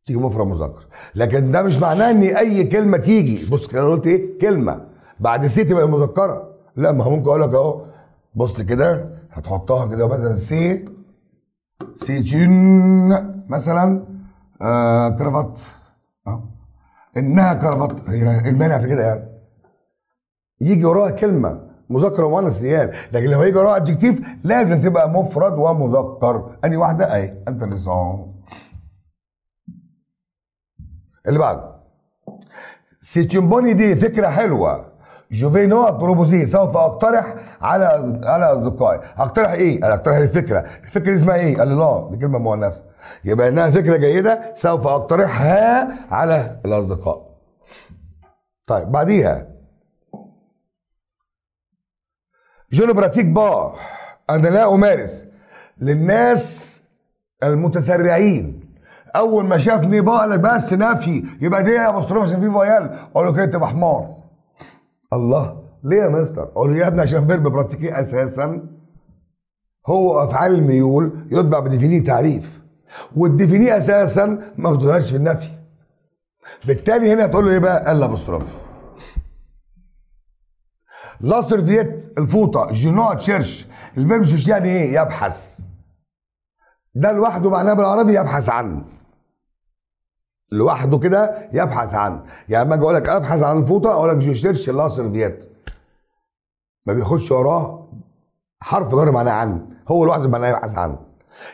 تيجي مفرد مذكر. لكن ده مش معناه إن أي كلمة تيجي. بص أنا قلت إيه؟ كلمة. بعد c'est تبقى مذكرة. لا ما هو ممكن أقول لك أهو. بص كده. هتحطها كده مثلا c'est c'est une مثلا آه cravate اهو إنها cravate إيه المانع في كده يعني. يجي وراها كلمة مذكر ومؤنث لكن لو هيجي وراها adjectif لازم تبقى مفرد ومذكر. أنهي واحدة؟ اهي intéressant اللي بعده. c'est une bonne idée فكرة حلوة. je vais نقط proposer سوف أقترح على على أصدقائي. أقترح إيه؟ أنا أقترح الفكرة. الفكرة اسمها إيه؟ قال لي لا دي كلمه مؤنثة. يبقى إنها فكرة جيدة. سوف أقترحها على الأصدقاء. طيب بعديها. je pratique pas أنا لا أمارس للناس المتسرعين. أول ما شافني بقى بس نفي. يبقى دي يا مصروف عشان في فيال أقول له كده تبقى حمار. الله ليه يا مستر؟ أقول له يا ابني عشان فيرب براتيكي أساسا. هو افعال الميول يتبع بديفينيه تعريف والديفينيه أساسا ما بتظهرش في النفي. بالتالي هنا تقول له إيه بقى؟ الا بصرف لا سيرفيت الفوطة جنوع تشيرش ال verbe cherche يعني إيه؟ يبحث. ده لوحده معناه بالعربي يبحث عن لوحده كده يبحث عن يعني لما أجي أقول لك أبحث عن الفوطة أقول لك je cherche la serviette ما بياخدش وراه حرف جر معناه عن هو لوحده معناه يبحث عن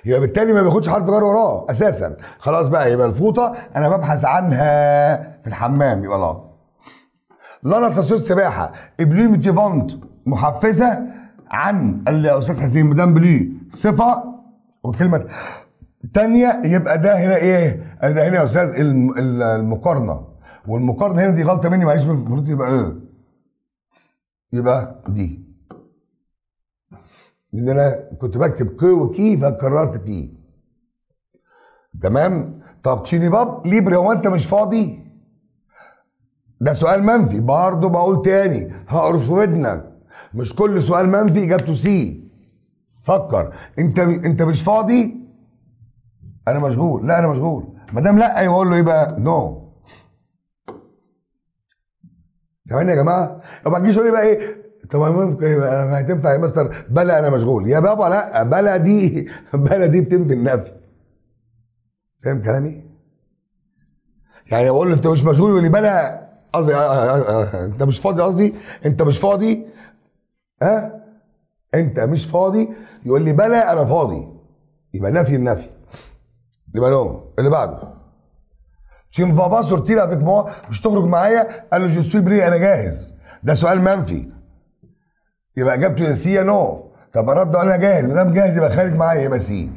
يبقى بالتالي ما بياخدش حرف جر وراه أساسا. خلاص بقى يبقى الفوطة أنا ببحث عنها في الحمام يبقى la لانا تصوير سباحة. ابليم تيفونت محفزة عن الاستاذ حسين مدام بلي صفة وكلمة تانية يبقى ده هنا إيه؟ ده هنا يا أستاذ الم- ال- المقارنة. والمقارنة هنا دي غلطة مني معلش المفروض يبقى إيه؟ يبقى دي. لأن أنا كنت بكتب ك وكي فكررت كي تمام؟ طب تشيني باب. ليبري هو أنت مش فاضي؟ ده سؤال منفي. برضه بقول تاني. هقرص ودنك. مش كل سؤال منفي إجابته si. فكر. أنت أنت مش فاضي؟ أنا مشغول لا أنا مشغول. ما دام لا أيوه أقول له إيه بقى؟ non ثواني يا جماعة. طب ما تجيش تقول لي بقى إيه؟ طب ما هتنفع يا مستر. بلى أنا مشغول. يا بابا لا بلى دي بلى دي بتنفي النفي. فاهم كلامي؟ يعني أقول له أنت مش مشغول يقول لي بلى قصدي آه، آه، آه، أنت مش فاضي؟ قصدي أنت مش فاضي؟ ها؟ أنت مش فاضي؟ يقول لي بلى أنا فاضي. يبقى نفي النفي. non اللي بعده tu ne vas pas sortir مش تخرج معايا قال له je suis prêt أنا جاهز ده سؤال منفي يبقى اجابته يا si يا non طب ارد أنا جاهز ما دام جاهز يبقى خارج معايا يبقى si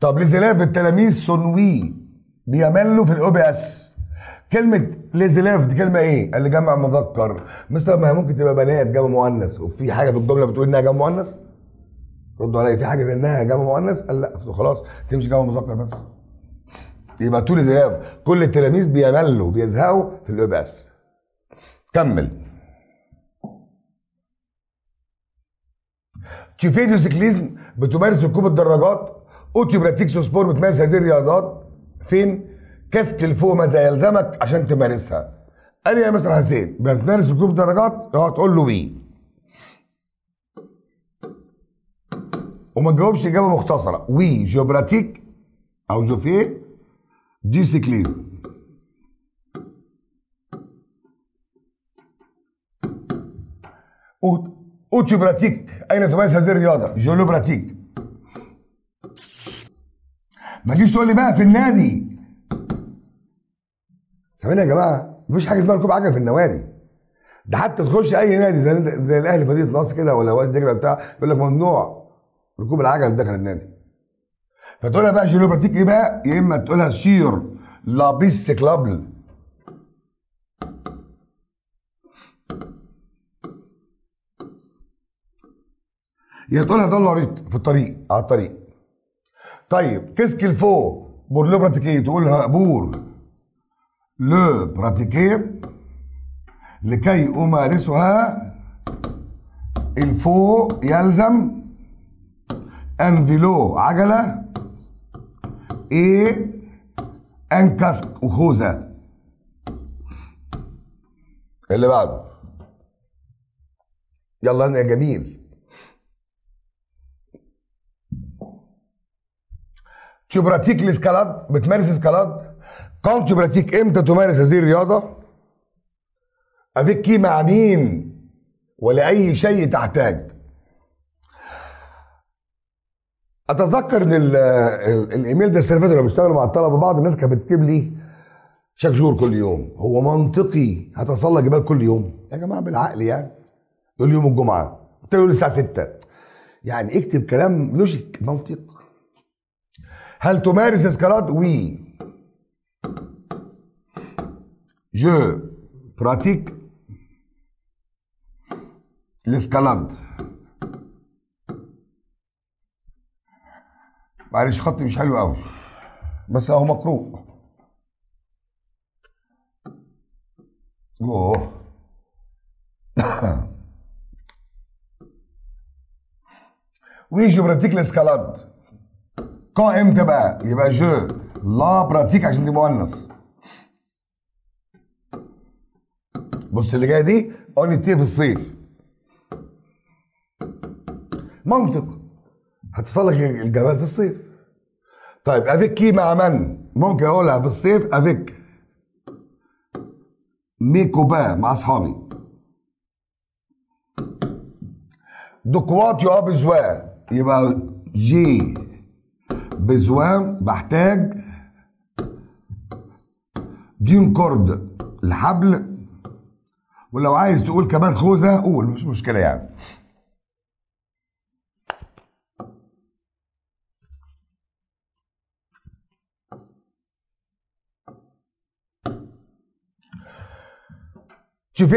طب les élèves التلاميذ سنوي بيملوا في الـ UPS كلمة les élèves دي كلمة إيه؟ قال لي جمع مذكر مثل ما ممكن تبقى بنات جمع مؤنث وفي حاجة في الجملة بتقول انها جمع مؤنث؟ ردوا عليا في حاجة في إنها جمع مؤنث؟ قال لا. خلاص تمشي جمع مذكر بس. يبقى طول les élèves كل التلاميذ بيملوا بيزهقوا في الـ UPS كمل. tu fais du cyclisme بتمارس ركوب الدراجات. où tu pratiques ce sport بتمارس هذه الرياضات. فين؟ qu'est-ce qu'il faut ماذا يلزمك عشان تمارسها. قال يا مستر حسين بتمارس ركوب الدراجات؟ آه تقول له oui. وما تجاوبش إجابة مختصرة. oui je pratique أو je fais du cyclisme où tu pratiques أين تمارس هذه الرياضة؟ je le pratique ما تجيش تقول لي بقى في النادي. سامعين يا جماعة مفيش حاجة اسمها ركوب عجل في النوادي. ده حتى تخش أي نادي زي زي الأهلي مدينه نصر كده ولا وادي دجله بتاع يقول لك ممنوع. ركوب العجل داخل النادي. فتقولها بقى je le pratique إيه بقى؟ يا إما تقولها sur la piste cyclable. يا تقولها ده لاريت في الطريق على الطريق. طيب qu'est-ce qu'il faut pour le pratiquer تقولها pour. le pratiquer لكي أمارسها il faut يلزم un vélo عجلة. إيه un casque وخوذة. اللي بعده. يلا أنا يا جميل. pratiques l'escalade بتمارس اسكالاد tu pratiques إمتى تمارس هذه الرياضة؟ avec qui مع مين؟ ولأي شيء تحتاج. أتذكر إن ال- ال- الإيميل ده السنة اللي بشتغل مع الطلبة بعض الناس كانت بتكتب لي chaque jour كل يوم هو منطقي هتسلق جبال كل يوم. يا جماعة بالعقل يعني. يقول يوم الجمعة. قلت له الساعة 6 يعني اكتب كلام logique منطق. هل تمارس escalade oui. je pratique l'escalade معلش خطي مش حلو قوي. بس اهو مقروء أوه. oui je pratique l'escalade. quand إمتى بقى؟ يبقى je. la pratique عشان دي مؤنث. بص اللي جاية دي en été في الصيف. منطق. هتسلق الجبال في الصيف. طيب avec qui مع من؟ ممكن أقولها في الصيف avec mes copains مع أصحابي. de quoi tu as besoin يبقى j'ai besoin بحتاج d'une corde الحبل. ولو عايز تقول كمان خوذة قول مش مشكلة يعني.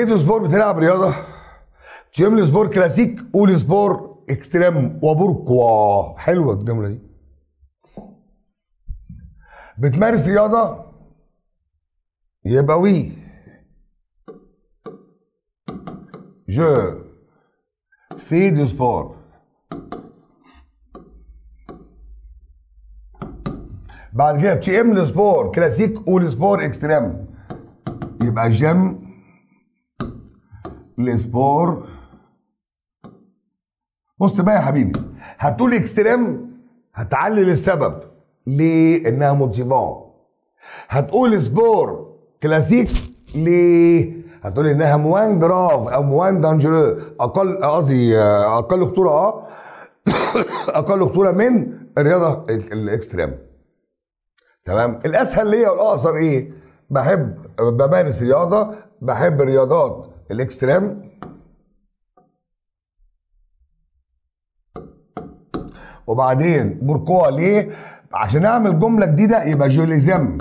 Du sport بتلعب sport classique ou le sport extrême وبوركوا حلوة الجملة دي بتمارس رياضة يبقى oui je fais du sport بعد كده sport classique ou le sport extrême يبقى j'aime le sport بص بقى يا حبيبي هتقول extrême هتعلل السبب ليه؟ إنها motivant هتقول sport classique. ليه؟ هتقول إنها moins grave أو moins dangereux أقل قصدي أقل خطوره آه. أقل خطوره من الرياضة ال- ال extrême. تمام؟ الأسهل ليا والأقصر إيه؟ بحب بمارس رياضة بحب الرياضات ال extrême. وبعدين pourquoi ليه؟ عشان أعمل جملة جديدة يبقى je les aime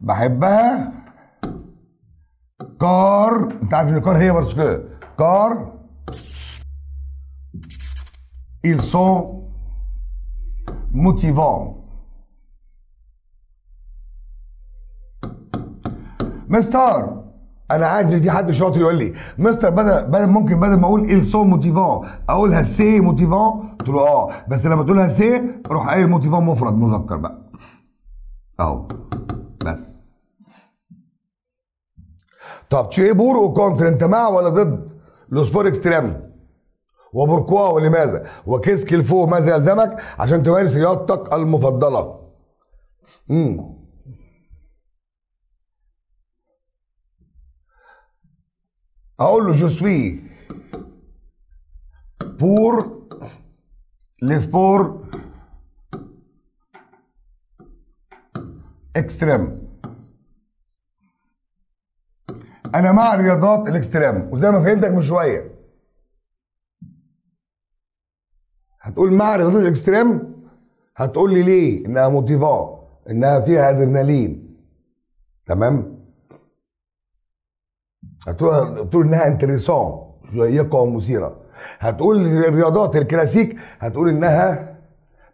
بحبها. car. أنت عارف إن car هي parce que car. Ils sont motivants. مستر. أنا عارف ان في حد شاطر يقول لي مستر بدل بدل ممكن بدل ما أقول il sont motivant اقولها c'est motivant قلت له آه. بس لما تقولها c'est روح قايل motivant مفرد مذكر بقى. أهو. بس. طب pour ou contre انت مع ولا ضد؟ le sport extrême و pourquoi ولماذا؟ و qu'est-ce qu'il faut ماذا يلزمك؟ عشان تمارس رياضتك المفضلة. امم أقول له je suis pour les sports extrêmes أنا مع الرياضات ال extrême. وزي ما فهمتك من شوية. هتقول مع رياضات ال extrême؟ هتقول لي ليه؟ إنها motivant. إنها فيها أدرينالين. تمام؟ هتقول هتقول إنها intéressant شيقه ومثيرة. هتقول الرياضات الكلاسيك هتقول إنها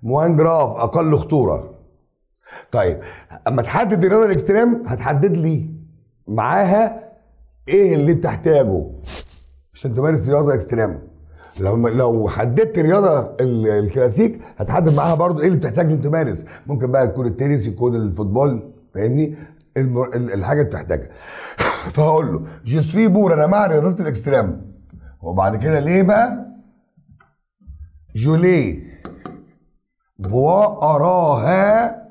moins grave أقل خطوره طيب أما تحدد الرياضة ال extrême هتحدد لي معاها إيه اللي بتحتاجه عشان تمارس رياضة extrême. لو لو حددت الرياضة ال- الكلاسيك هتحدد معاها برضو إيه اللي بتحتاج عشان تمارس. ممكن بقى يكون التنس يكون ال football فاهمني؟ الحاجة اللي بتحتاجها. فهقول له je suis pour أنا مع رياضات ال extrême. وبعد كده ليه بقى؟ je les vois اراها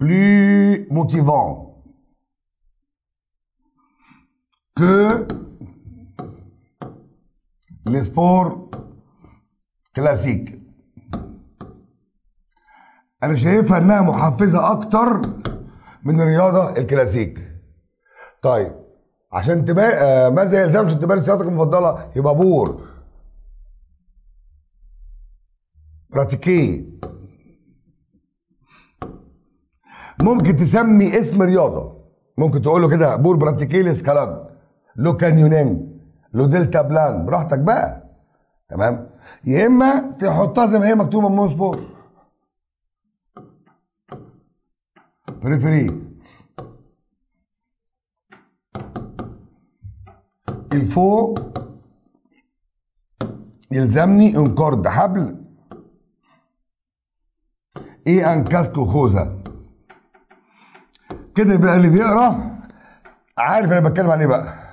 plus motivants que les sports classiques. أنا شايفها إنها محفزة أكتر من الرياضة الكلاسيك. طيب عشان تبقى آه ماذا يلزمك عشان تمارس رياضتك المفضلة. يبقى pour. pratiquer ممكن تسمي اسم رياضة. ممكن تقول له كده pour pratiquer l'escalade le canyoning le deltaplane براحتك بقى. تمام؟ يا إما تحطها زي ما هي مكتوبة mon sport préféré il faut يلزمني une corde حبل. et un casque خوذة؟ كده بقى اللي بيقرأ عارف أنا بتكلم عن إيه بقى.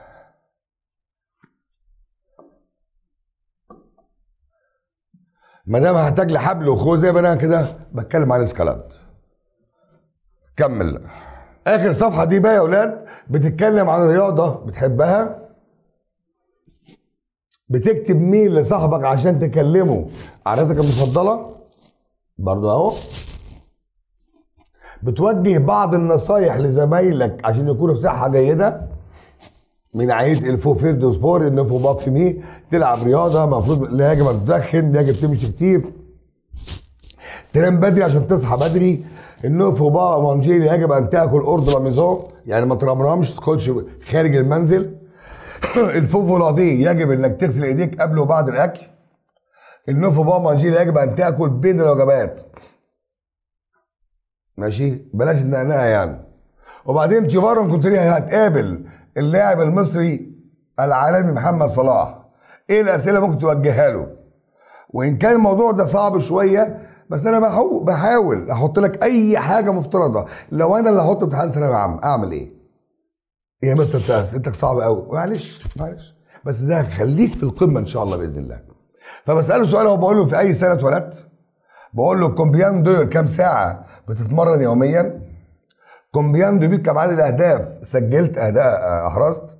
ما دام هحتاج لحبل وخوذة يبقى أنا كده بتكلم عن escalade. كمل. اخر صفحة دي بقى يا أولاد بتتكلم عن رياضة بتحبها. بتكتب mail لصاحبك عشان تكلمه؟ عن رياضتك المفضلة؟ برضه اهو. بتوجه بعض النصايح لزمايلك عشان يكونوا في صحة جيدة؟ من عيله الفو فيردو سبور النفو باك مي تلعب رياضة المفروض لا يجب ان تدخن لا يجب تمشي كتير. تنام بدري عشان تصحى بدري. il ne faut pas manger لا يجب ان تاكل hors de la maison يعني ما ترمرمش تدخلش خارج المنزل. il faut vous laver يجب إنك تغسل إيديك قبل وبعد الأكل. il ne faut pas manger لا يجب أن تأكل بين الوجبات. ماشي؟ بلاش النعناع يعني. وبعدين tu vas rencontrer هتقابل اللاعب المصري العالمي محمد صلاح. إيه الأسئلة ممكن توجهها له؟ وإن كان الموضوع ده صعب شوية بس أنا بحاول أحط لك أي حاجة مفترضة. لو أنا اللي هحط امتحان ثانوي عام أعمل إيه؟ يا مستر انت اسئلتك صعبه قوي. معلش معلش. بس ده خليك في القمة إن شاء الله بإذن الله. فبسأله سؤال هو بقول له في أي سنة اتولدت؟ بقول له كومبيان دور كام ساعة بتتمرن يوميا؟ combien de buts كم عدد الاهداف سجلت اهداف أحرزت.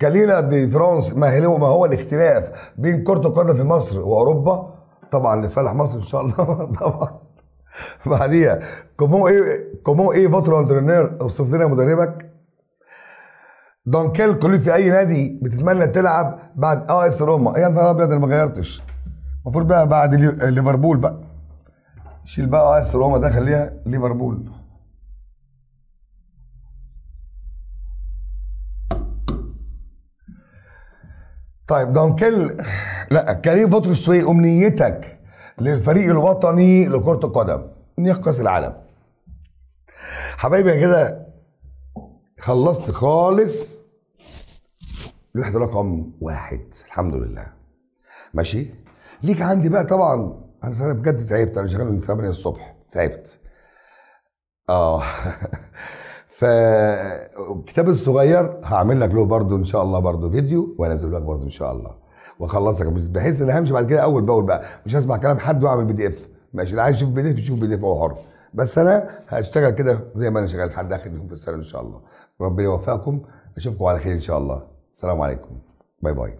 quelle est la différence ما هو ما هو الاختلاف بين كرة القدم في مصر وأوروبا؟ طبعا لصالح مصر إن شاء الله طبعا. بعديها comment est comment est votre entraîneur أوصف لنا مدربك. dans quel club في أي نادي بتتمنى تلعب بعد AS روما. يا نهار أبيض أنا ما غيرتش. المفروض بقى بعد لي- ليفربول بقى. شيل بقى AS روما ده خليها ليفربول. طيب دونكيل لا كريم votre souhait أمنيتك للفريق الوطني لكرة القدم ياخد كأس العالم. حبايبي كده خلصت خالص. الوحدة رقم واحد الحمد لله. ماشي؟ ليك عندي بقى طبعا أنا بجد تعبت أنا شغال من 8 الصبح تعبت. آه. فالكتاب الصغير هعمل لك له برضو إن شاء الله برضو فيديو وأنزله لك برضو إن شاء الله. وأخلصك بحيث إن همشي بعد كده أول بأول بقى مش هسمع كلام حد وأعمل PDF ماشي؟ اللي عايز يشوف PDF يشوف PDF هو حر. بس أنا هشتغل كده زي ما أنا شغال لحد آخر يوم في السنة إن شاء الله. ربنا يوفقكم أشوفكم على خير إن شاء الله. السلام عليكم. باي باي.